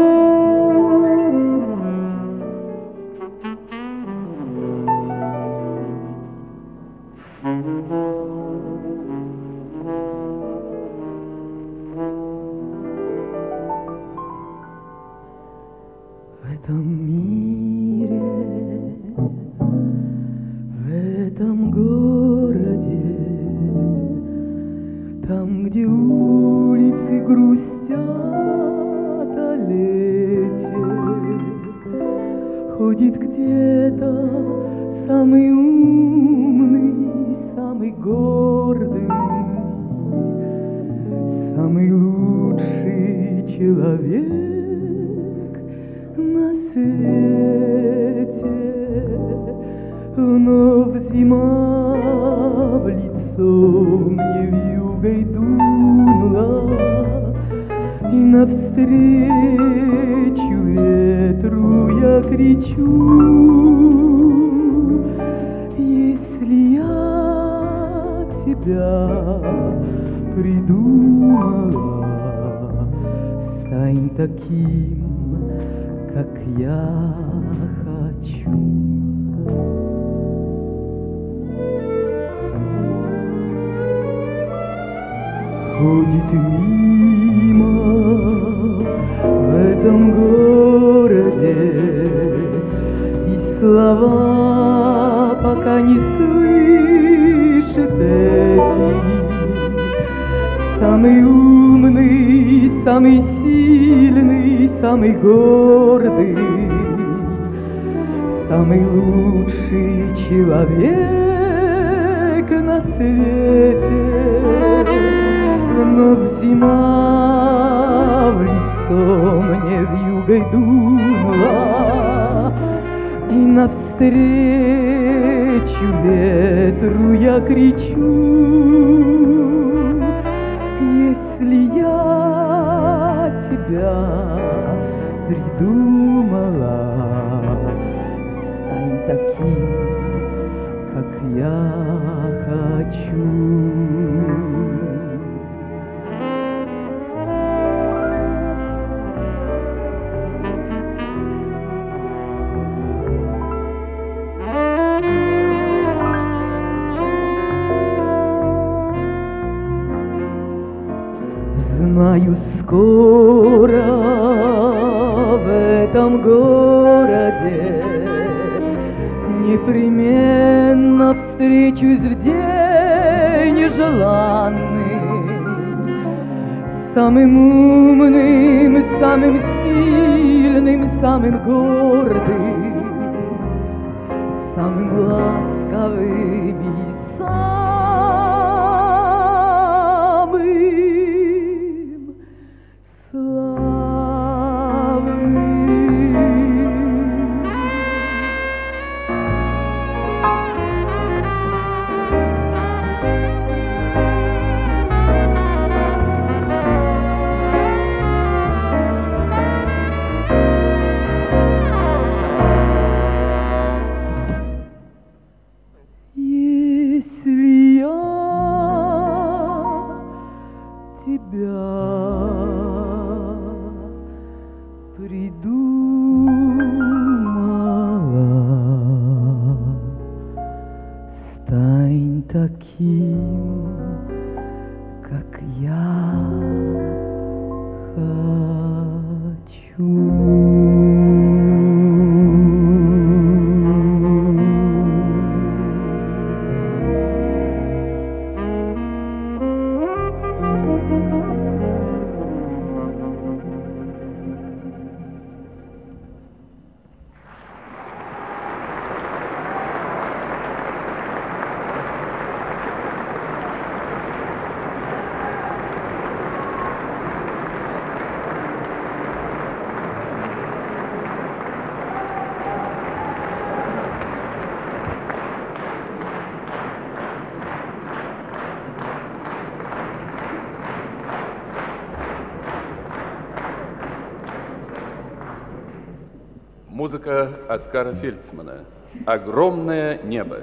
Музыка Оскара Фельдсмана. Огромное небо.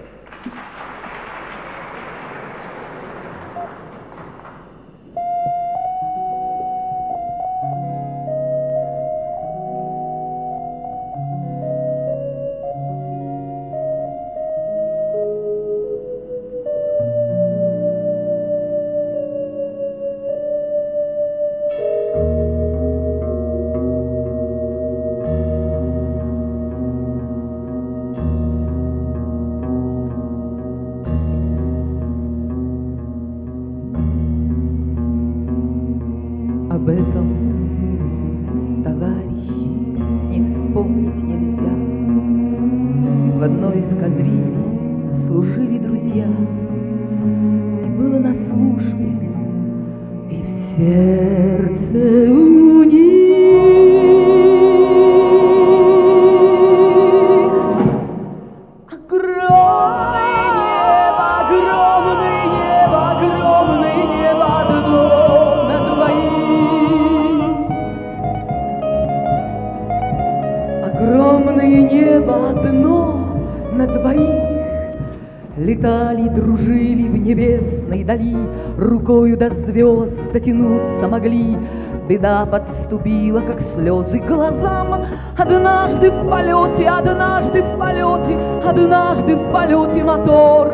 Беда подступила, как слезы глазам. Однажды в полете, однажды в полете, Однажды в полете мотор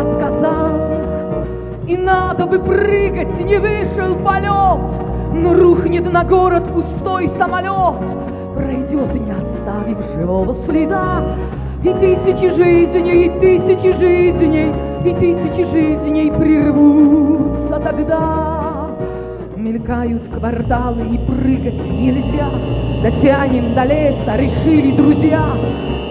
отказал. И надо бы прыгать, не вышел полет, Но рухнет на город пустой самолет, Пройдет, не оставив живого следа, И тысячи жизней, и тысячи жизней, И тысячи жизней прервутся тогда. Мелькают кварталы, и прыгать нельзя, Дотянем до леса, решили друзья,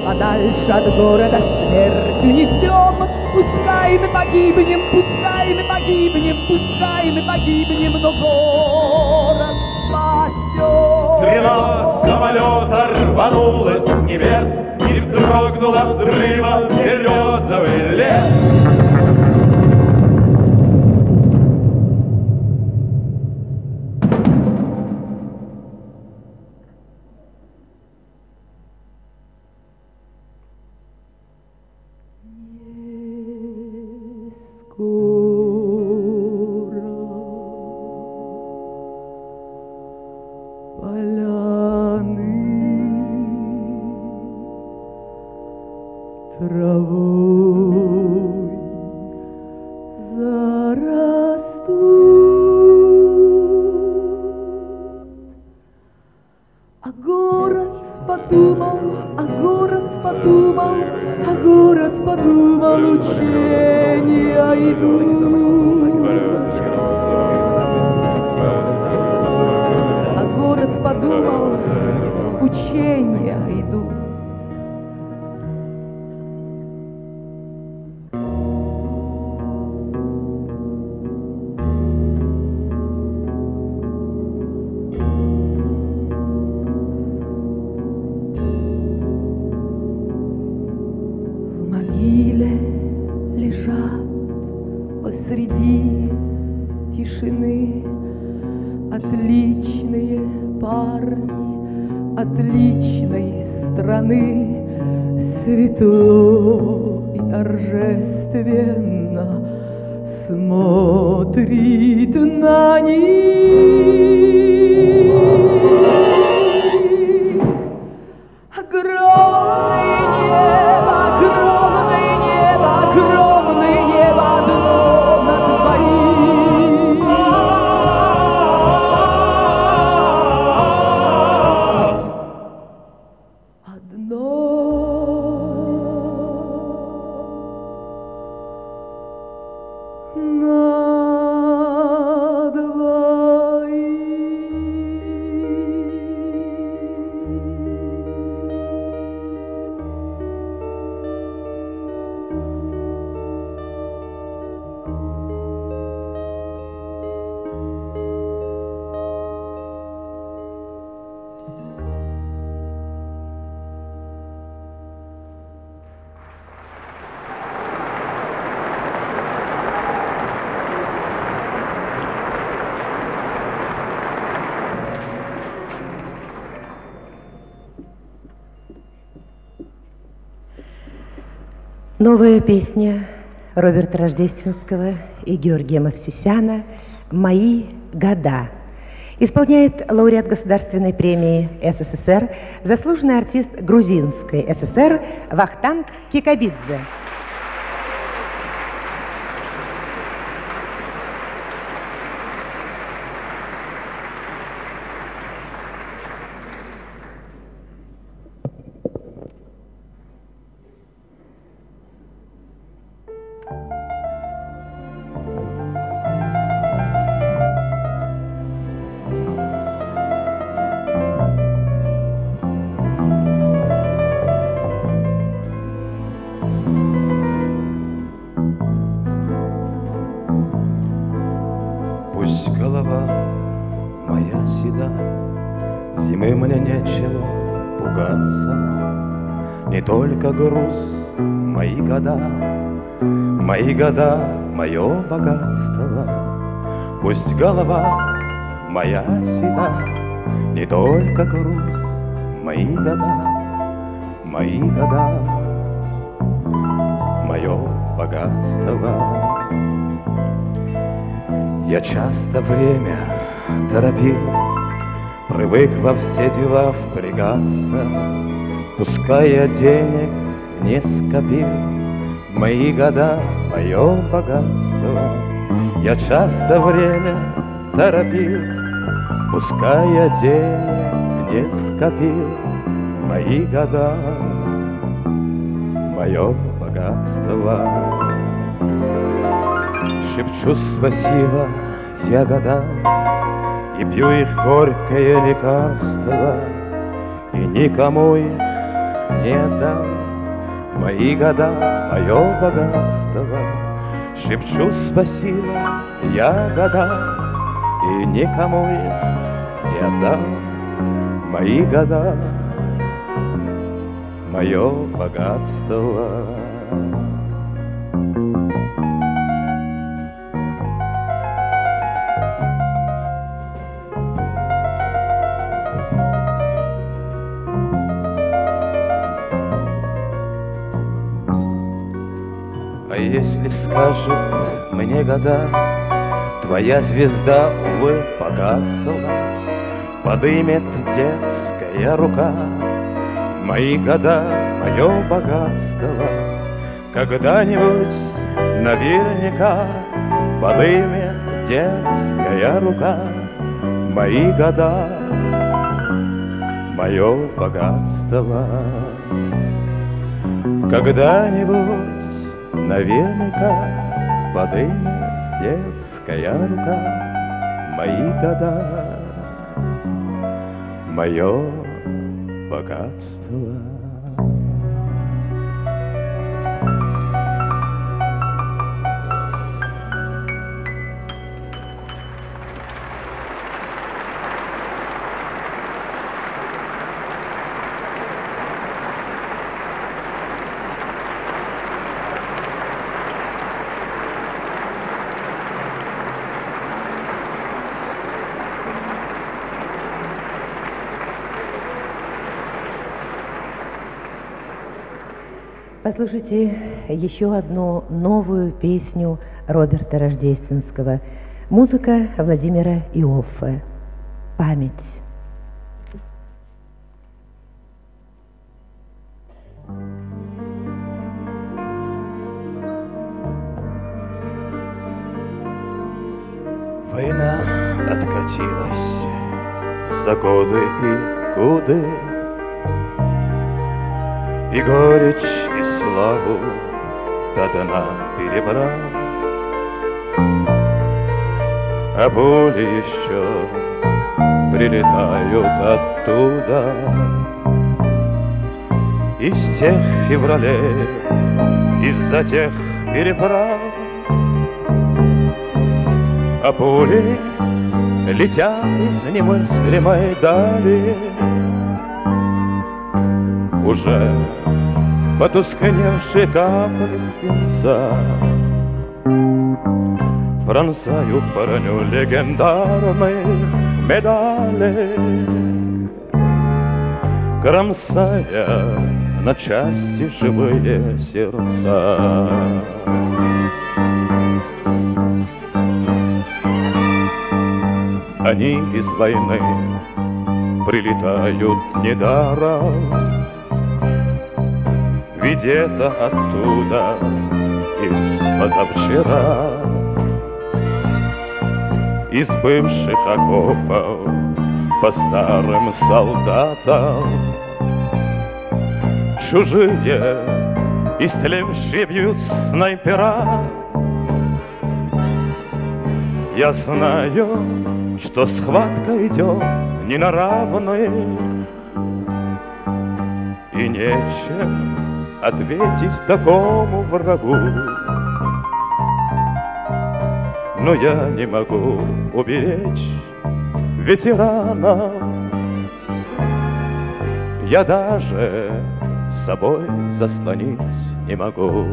Подальше от города смерть унесем, Пускай мы погибнем, пускай мы погибнем, Пускай мы погибнем, но город спасем. Стрела самолета рванулась с небес И вздрогнула взрыва березовый лес. Новая песня Роберта Рождественского и Георгия Мавсисяна «Мои года». Исполняет лауреат Государственной премии СССР, заслуженный артист Грузинской ССР Вахтанг Кикабидзе. Голова моя седа, Не только груз, мои года, Мои года, мое богатство. Я часто время торопил, Привык во все дела впрягаться, Пускай я денег не скопил, Мои года, мое богатство. Я часто время торопил, Пускай я денег не скопил, Мои года, мое богатство. Шепчу спасибо я годам И пью их горькое лекарство. И никому их не отдам Мои года, мое богатство Шепчу спасибо я годам И никому их не отдам Мои года, мое богатство скажут мне года, Твоя звезда, увы, погасла, Подымет детская рука. Мои года, мое богатство, Когда-нибудь наверняка Подымет детская рука. Мои года, мое богатство. Когда-нибудь наверняка подымет детская рука мои года, мое богатство. Послушайте еще одну новую песню Роберта Рождественского. Музыка Владимира Иоффе. Память. Война откатилась за годы и годы, И горечь, и славу до дна перебрал. А боли еще прилетают оттуда, Из тех февралей, из-за тех переправ. А пули летят из немыслимой дали Уже потускневшие капли свинца Пронзают броню легендарной медали. Кромсая на части живые сердца. Они из войны прилетают недаром, Это оттуда, из позавчера, Из бывших окопов по старым солдатам. Чужие, истлевшие бьют снайпера. Я знаю, что схватка идет не на равной И нечем ответить такому врагу. Но я не могу уберечь ветерана. Я даже собой заслонить не могу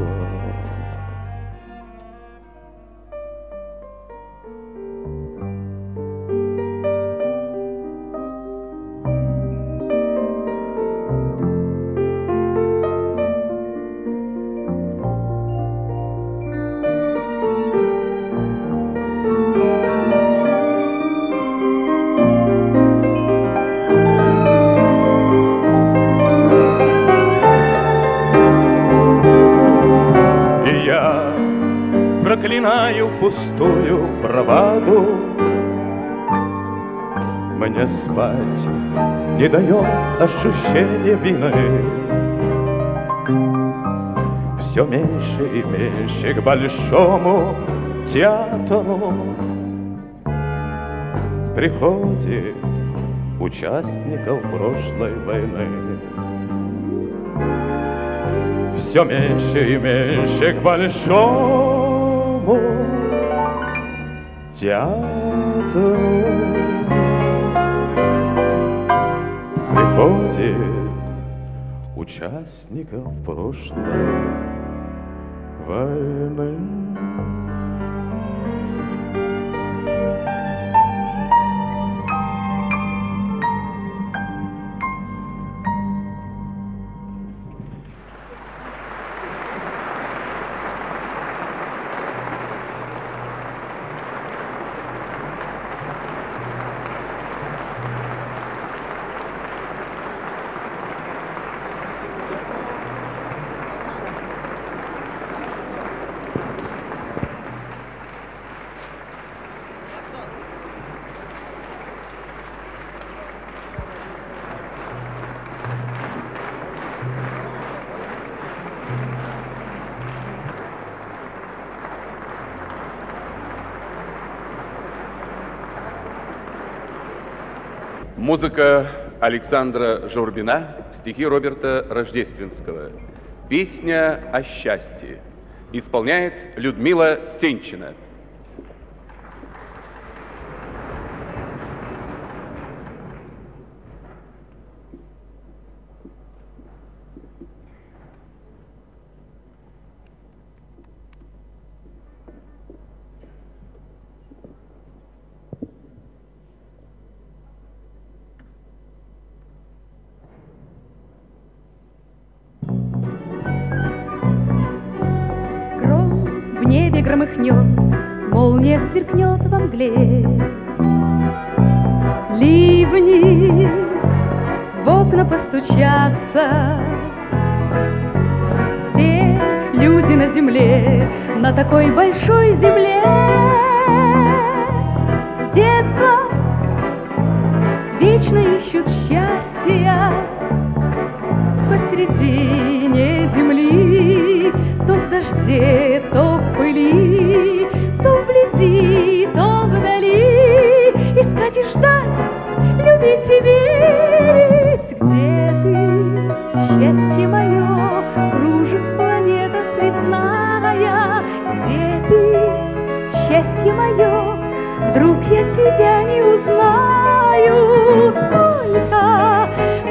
не дает ощущение вины. Все меньше и меньше к большому театру Приходит участников прошлой войны. Все меньше и меньше к большому театру приходит участников прошлой войны. Музыка Александра Журбина, стихи Роберта Рождественского. Песня о счастье. Исполняет Людмила Сенчина. В окна постучатся, все люди на земле, на такой большой земле. С детства вечно ищут счастья посредине земли, то в дожде, то в пыли, то вблизи, то вдали. Искать и ждать, любить и верить, я тебя не узнаю. Только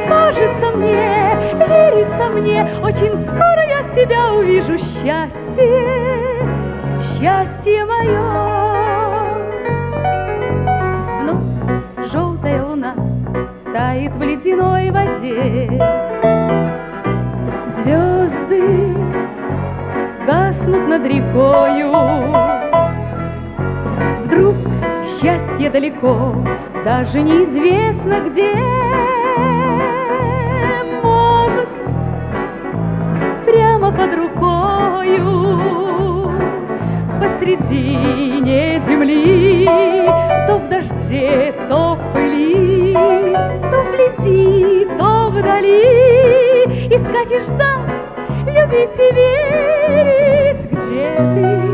кажется мне, верится мне, очень скоро я тебя увижу. Счастье, счастье мое. Вновь желтая луна тает в ледяной воде. Звезды гаснут над рекою. Счастье далеко, даже неизвестно где. Может, прямо под рукою, посредине земли, то в дожде, то в пыли, то вблизи, то вдали, искать и ждать, любить и верить, где ты,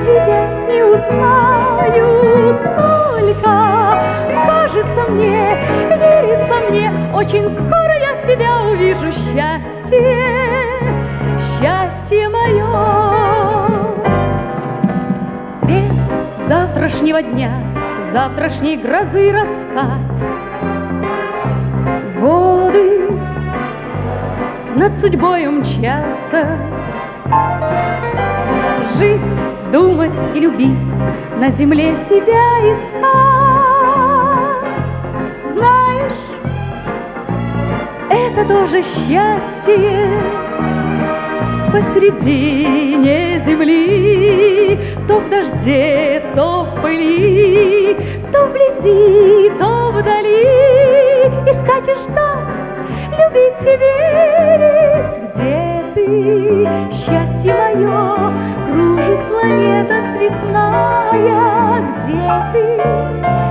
тебя не узнаю, только кажется мне, верится мне, очень скоро я тебя увижу, счастье, счастье мое. Свет завтрашнего дня, завтрашней грозы раскат, Годы над судьбой умчатся, думать и любить, на земле себя искать. Знаешь, это тоже счастье посредине земли, то в дожде, то в пыли, то вблизи, то вдали, искать и ждать, любить и верить, где ты, счастье мое, кружит планета цветная, где ты,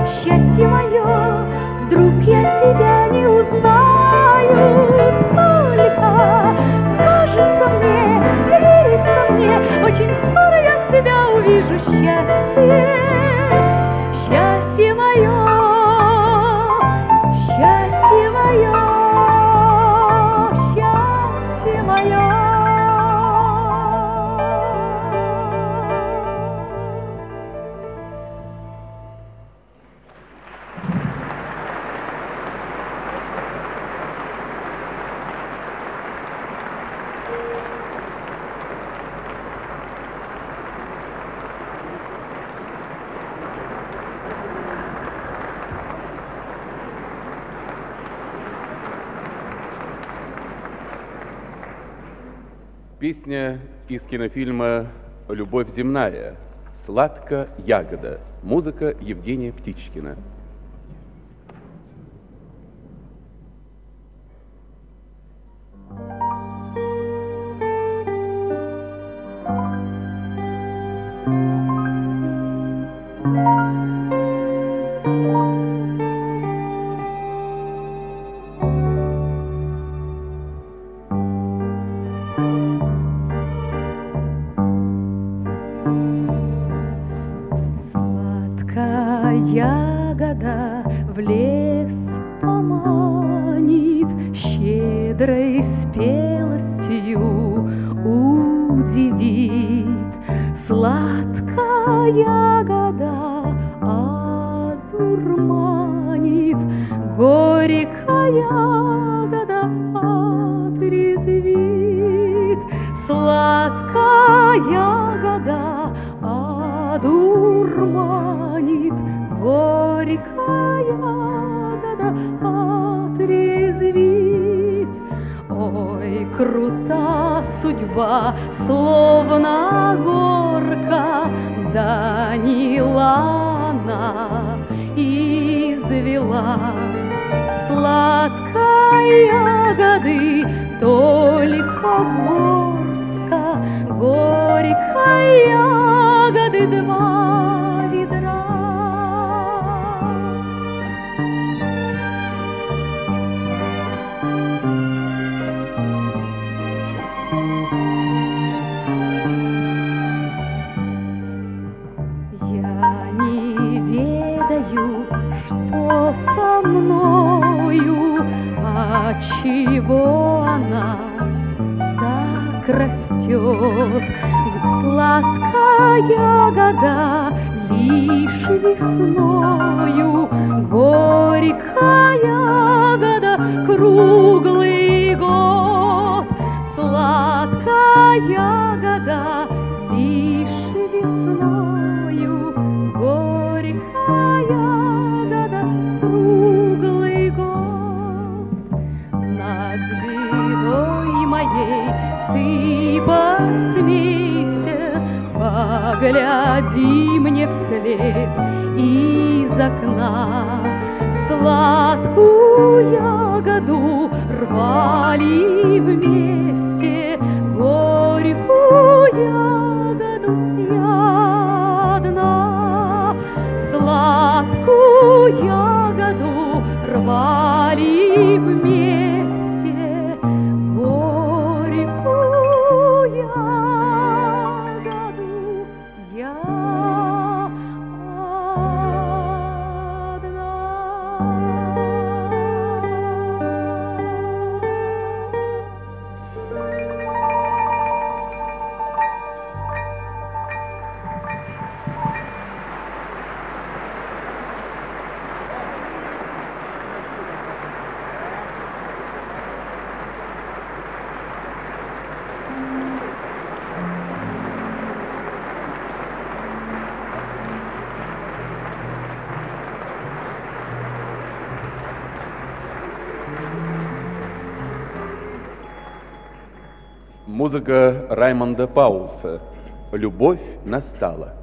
счастье мое, вдруг я тебя не узнаю, только кажется мне, верится мне, очень скоро я тебя увижу, счастье, Песня из кинофильма «Любовь земная». «Сладко ягода». Музыка Евгения Птичкина. Ягода одурманит, горькая ягода отрезвит. Ой, крута судьба, словно горка, Данилана извела. Сладкой ягоды только горстка, ягоды герцога Раймонда Паулса «Любовь настала».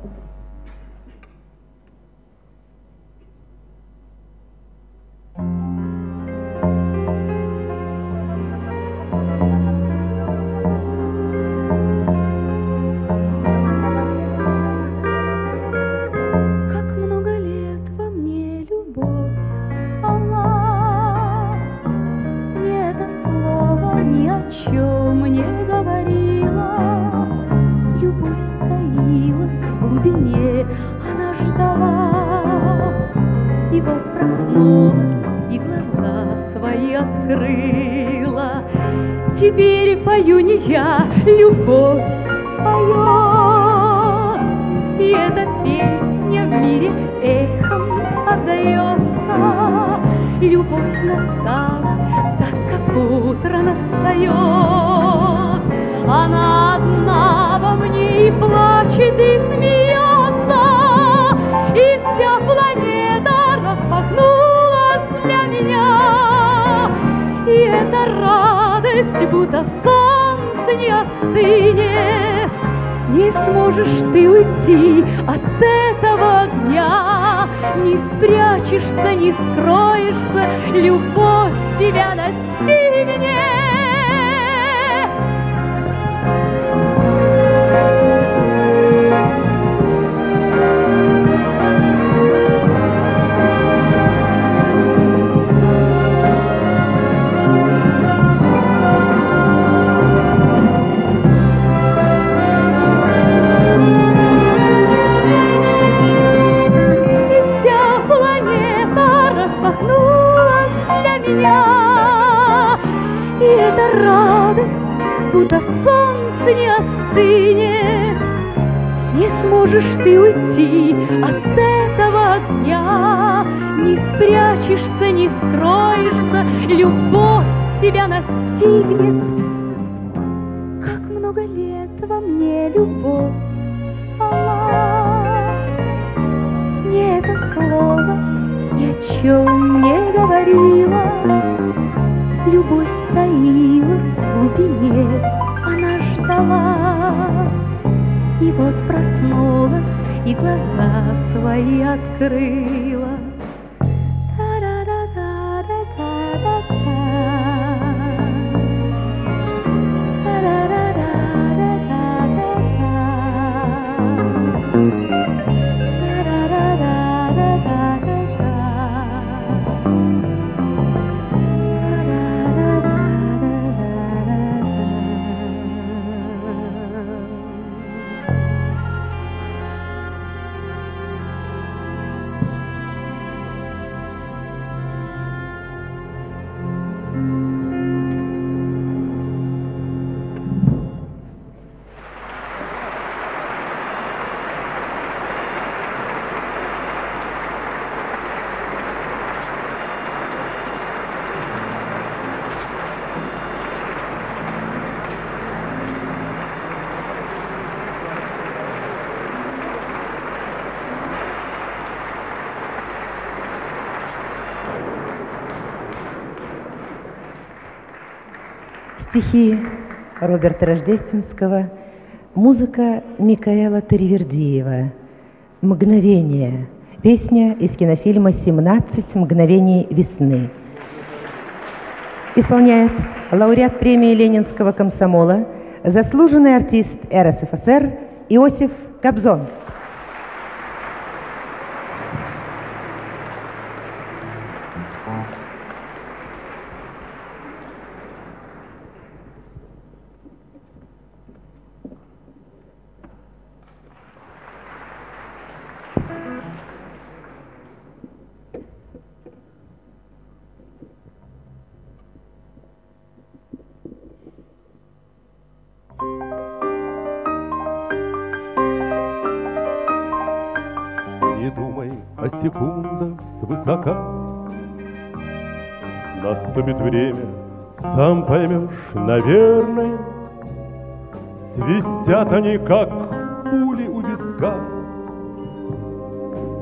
эта радость, будто солнце не остынет. Не сможешь ты уйти от этого дня. Не спрячешься, не скроешься, Любовь тебя настигнет. Как много лет во мне любовь спала. Мне это слово ни о чем не говорила. Любовь таилась в глубине, она ждала. И вот проснулась и глаза свои открыла. Стихи Роберта Рождественского, музыка Микаэла Таривердиева, «Мгновение», песня из кинофильма «17 мгновений весны». Исполняет лауреат премии Ленинского комсомола, заслуженный артист РСФСР Иосиф Кобзон. Время, сам поймешь, наверное Свистят они, как пули у виска.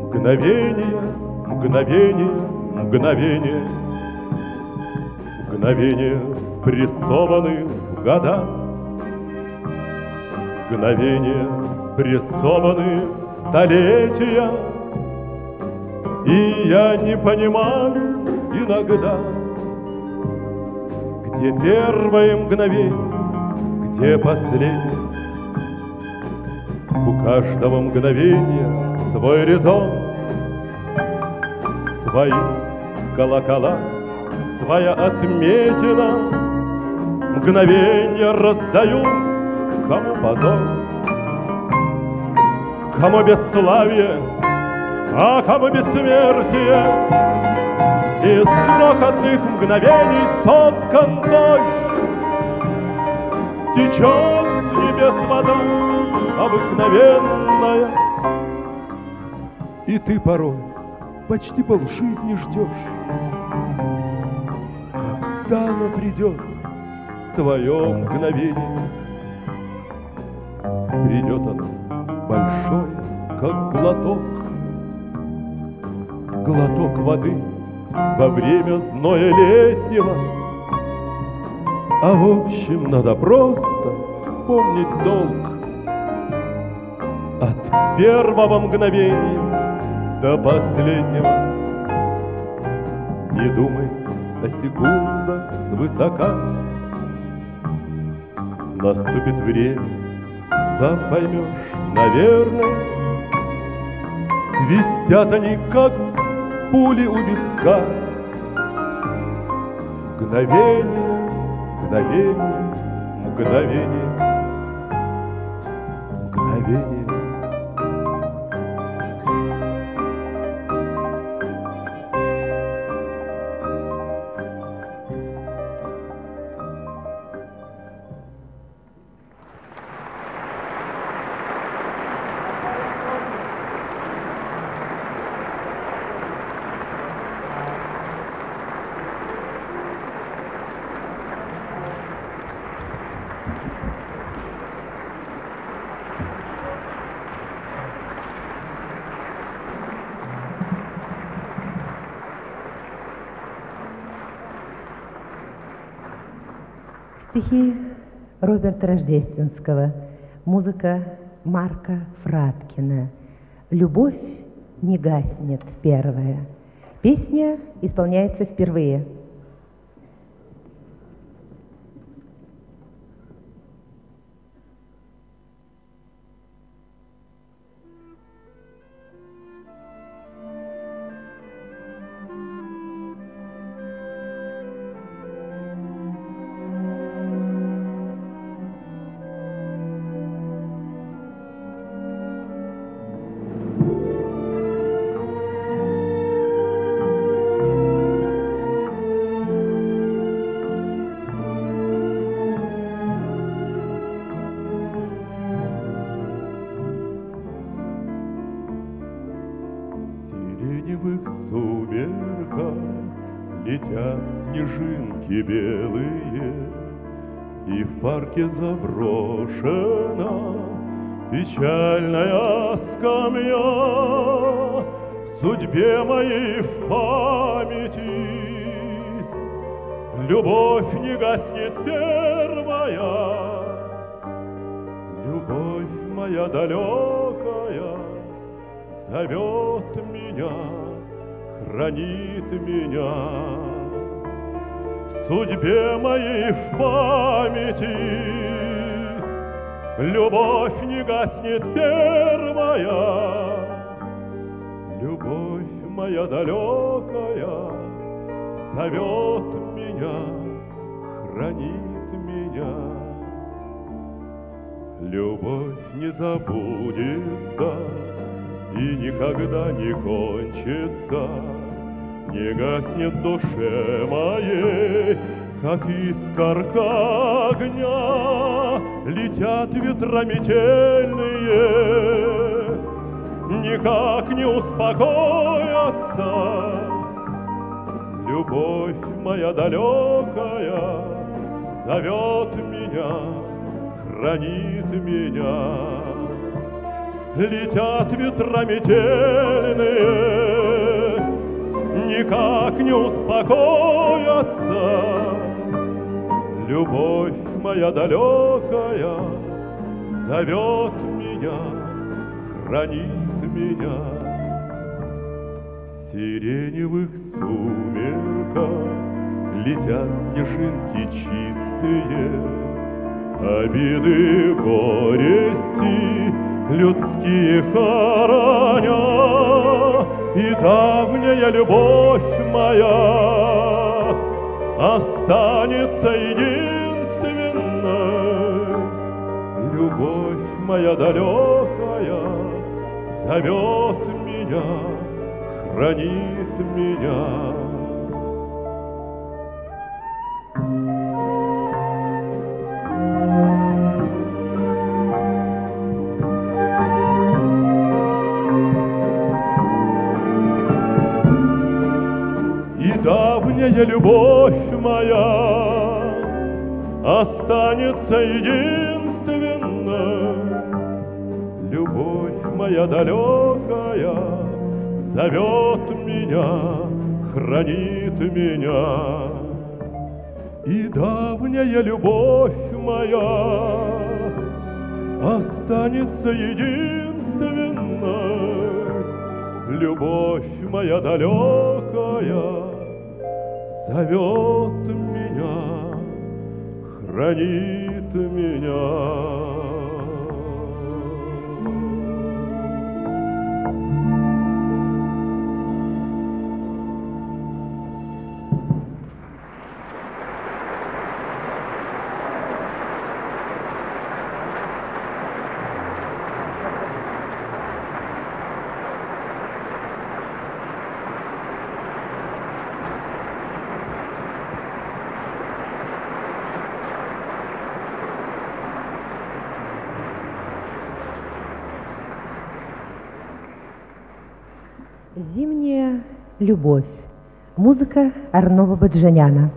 Мгновение, мгновение, мгновение. Мгновение спрессованы в года. Мгновения спрессованы в столетия. И я не понимаю иногда Где первое мгновение, где последнее? У каждого мгновения свой резон Свои колокола, своя отметина. Мгновенья раздаю, кому позор Кому бесславие, а кому бессмертие Из крохотных мгновений соткан дождь. Течет с небес вода обыкновенная. И ты порой почти полжизни ждешь Когда оно придет, твое мгновение. Придет оно большое, как глоток. Глоток воды во время зноя летнего. А в общем надо просто помнить долг. От первого мгновения до последнего. Не думай о секундах свысока. Наступит время, сам поймешь, наверное. Свистят они, как пули у виска. Мгновение, мгновение, мгновение. Мгновение Стихи Роберта Рождественского, музыка Марка Фраткина. «Любовь не гаснет первая». Песня исполняется впервые. В парке моя далекая зовет меня, хранит меня. В сиреневых сумерках летят снежинки чистые, обиды, горести людские хороня, и давняя любовь моя останется иди. моя далекая зовет меня, хранит меня. далекая Зовет меня, хранит меня. И давняя любовь моя Останется единственной. Любовь моя далекая Зовет меня, хранит меня. «Любовь». Музыка Арнова Баджаняна.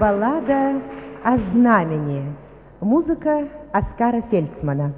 Баллада о знамени. Музыка Оскара Фельдсмана.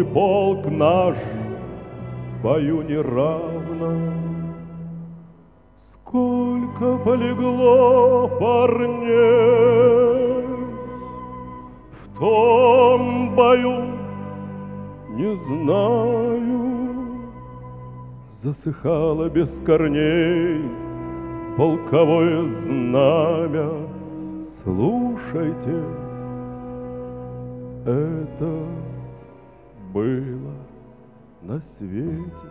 Стрелковый полк наш В бою неравно. Сколько полегло парней В том бою не знаю, засыхало без корней полковое знамя. Слушайте, это было на свете.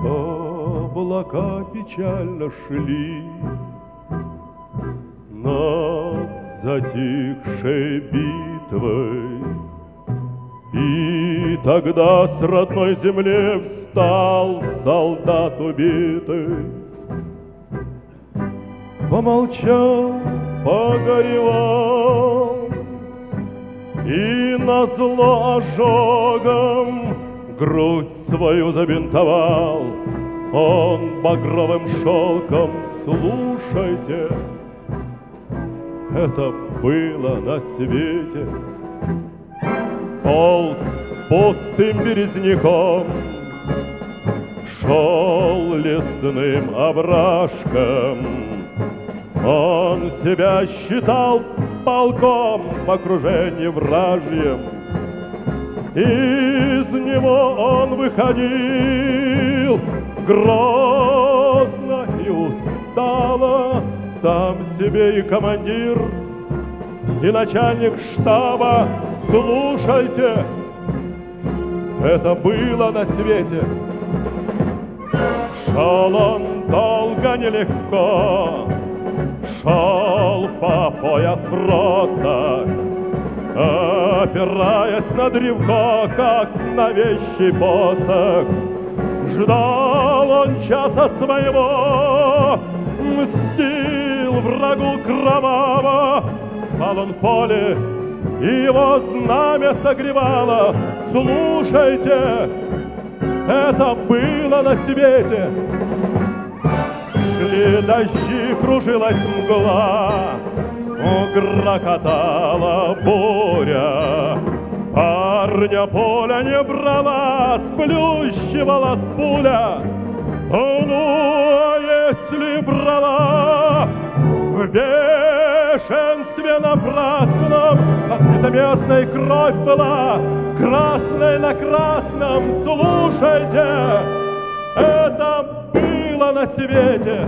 Облака печально шли над затихшей битвой. И тогда с родной земли встал солдат убитый. помолчал, погоревал, И на зло ожогом грудь свою забинтовал. Он багровым шелком, слушайте, Это было на свете. Полз пустым березняком, Шел лесным овражком, Он себя считал полком в окружении вражьем, из него он выходил грозно и устало, сам себе и командир, и начальник штаба. Слушайте, это было на свете. Шел он долго нелегко, шел по пояс в росах, Опираясь на древко, как на вещий посох, Ждал он часа своего, мстил врагу кроваво, Спал он в поле, и его знамя согревало. Слушайте, это было на свете. Шли дожди, кружилась мгла, Грохотала буря, Парня поля не брала, Сплющивала с пуля. Ну, а если брала? В бешенстве напрасном, Как незаметной кровь была, Красной на красном, слушайте, Это было на свете.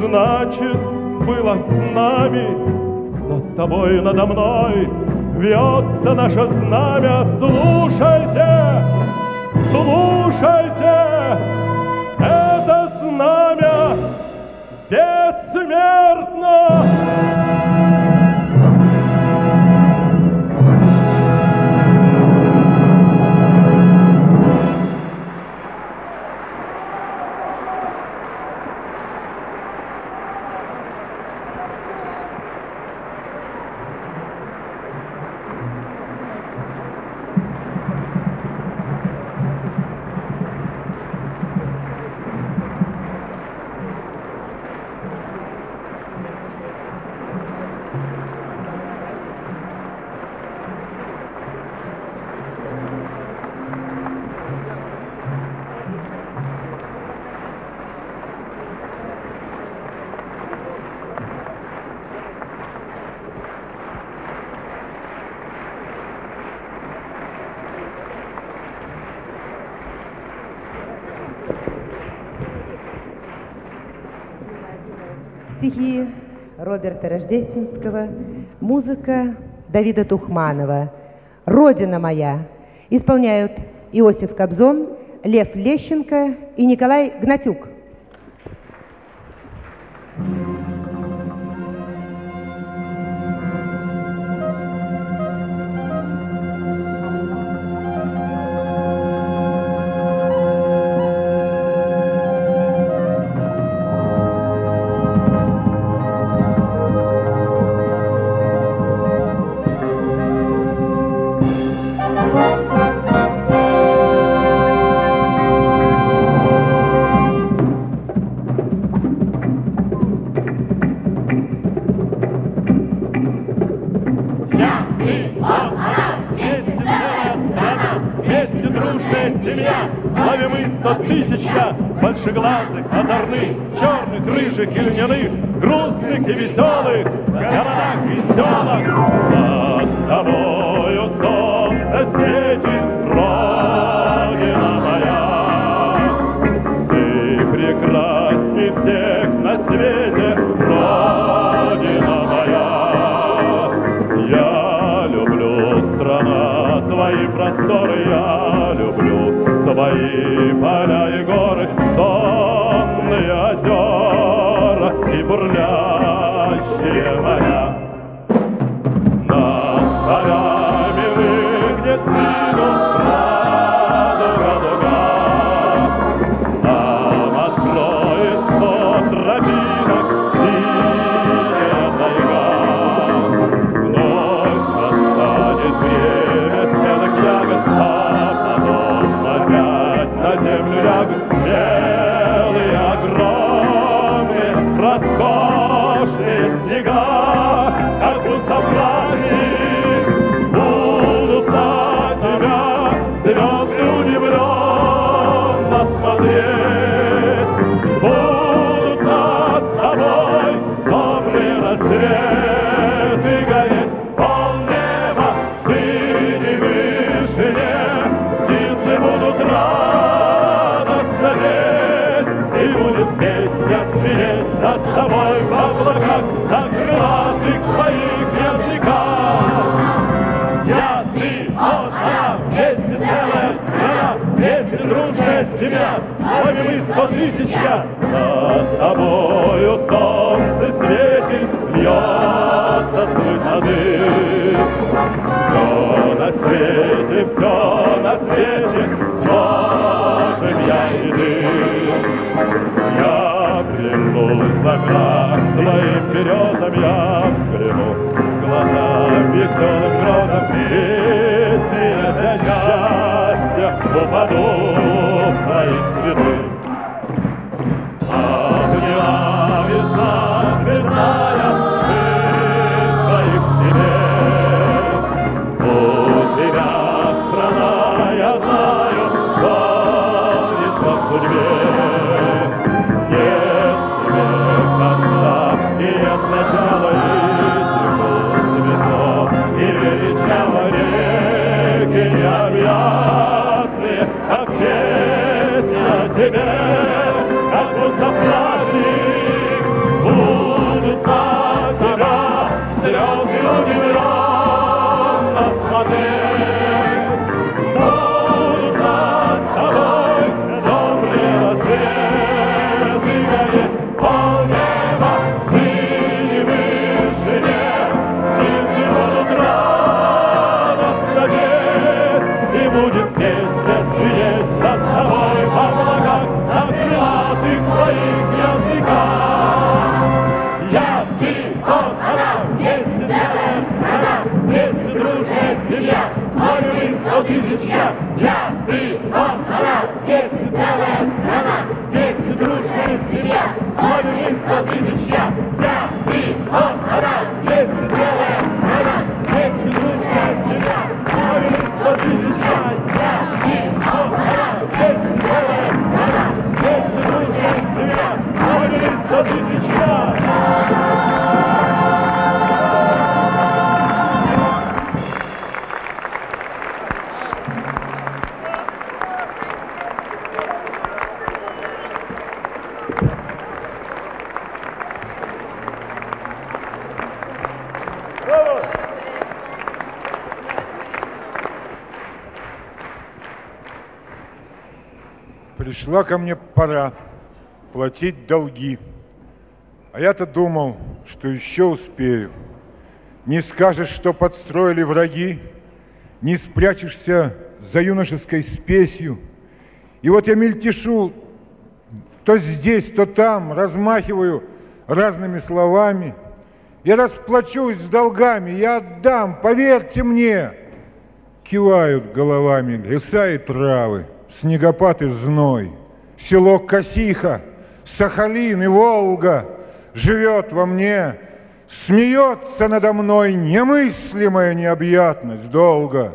Значит, было с нами, над тобой, надо мной Вьется наше знамя, слушайте, слушайте, Стихи Роберта Рождественского, музыка Давида Тухманова. «Родина моя» исполняют Иосиф Кобзон, Лев Лещенко и Николай Гнатюк. Пришла ко мне пора платить долги. А я-то думал, что еще успею. Не скажешь, что подстроили враги, не спрячешься за юношеской спесью. И вот я мельтешу то здесь, то там, размахиваю разными словами. Я расплачусь с долгами, я отдам, поверьте мне. Кивают головами леса и травы, снегопад и зной, село Косиха, Сахалин и Волга живет во мне, смеется надо мной немыслимая необъятность долго.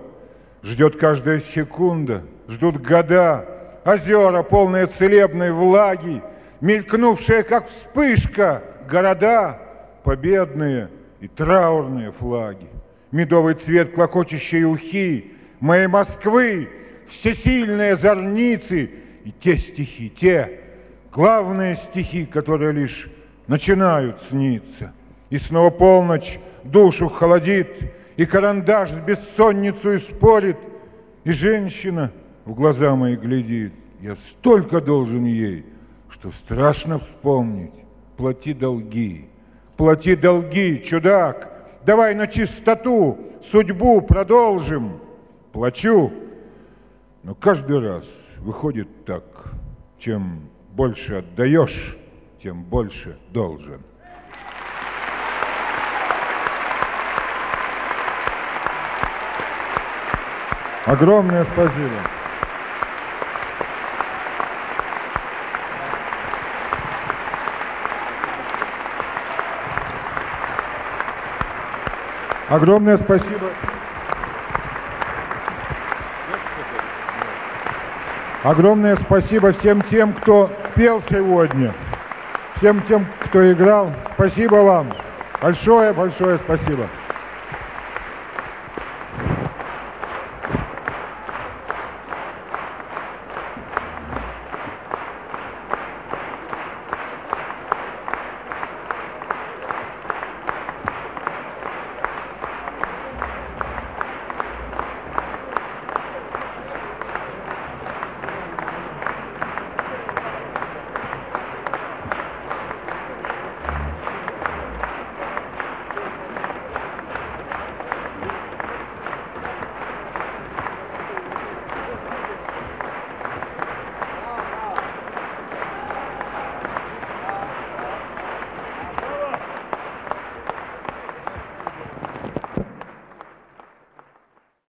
Ждет каждая секунда, ждут года, озера, полные целебной влаги, мелькнувшие, как вспышка, города, победные и траурные флаги. Медовый цвет клокочущей ухи, моей Москвы, всесильные зорницы и те стихи, те главные стихи, которые лишь начинают сниться. И снова полночь душу холодит, и карандаш с бессонницей спорит, и женщина в глаза мои глядит. Я столько должен ей, что страшно вспомнить. Плати долги, плати долги, чудак. Давай на чистоту судьбу продолжим. Плачу, но каждый раз выходит так. Чем больше отдаешь, тем больше должен. Огромное спасибо. Огромное спасибо. Огромное спасибо всем тем, кто пел сегодня, всем тем, кто играл. Спасибо вам. Большое-большое спасибо.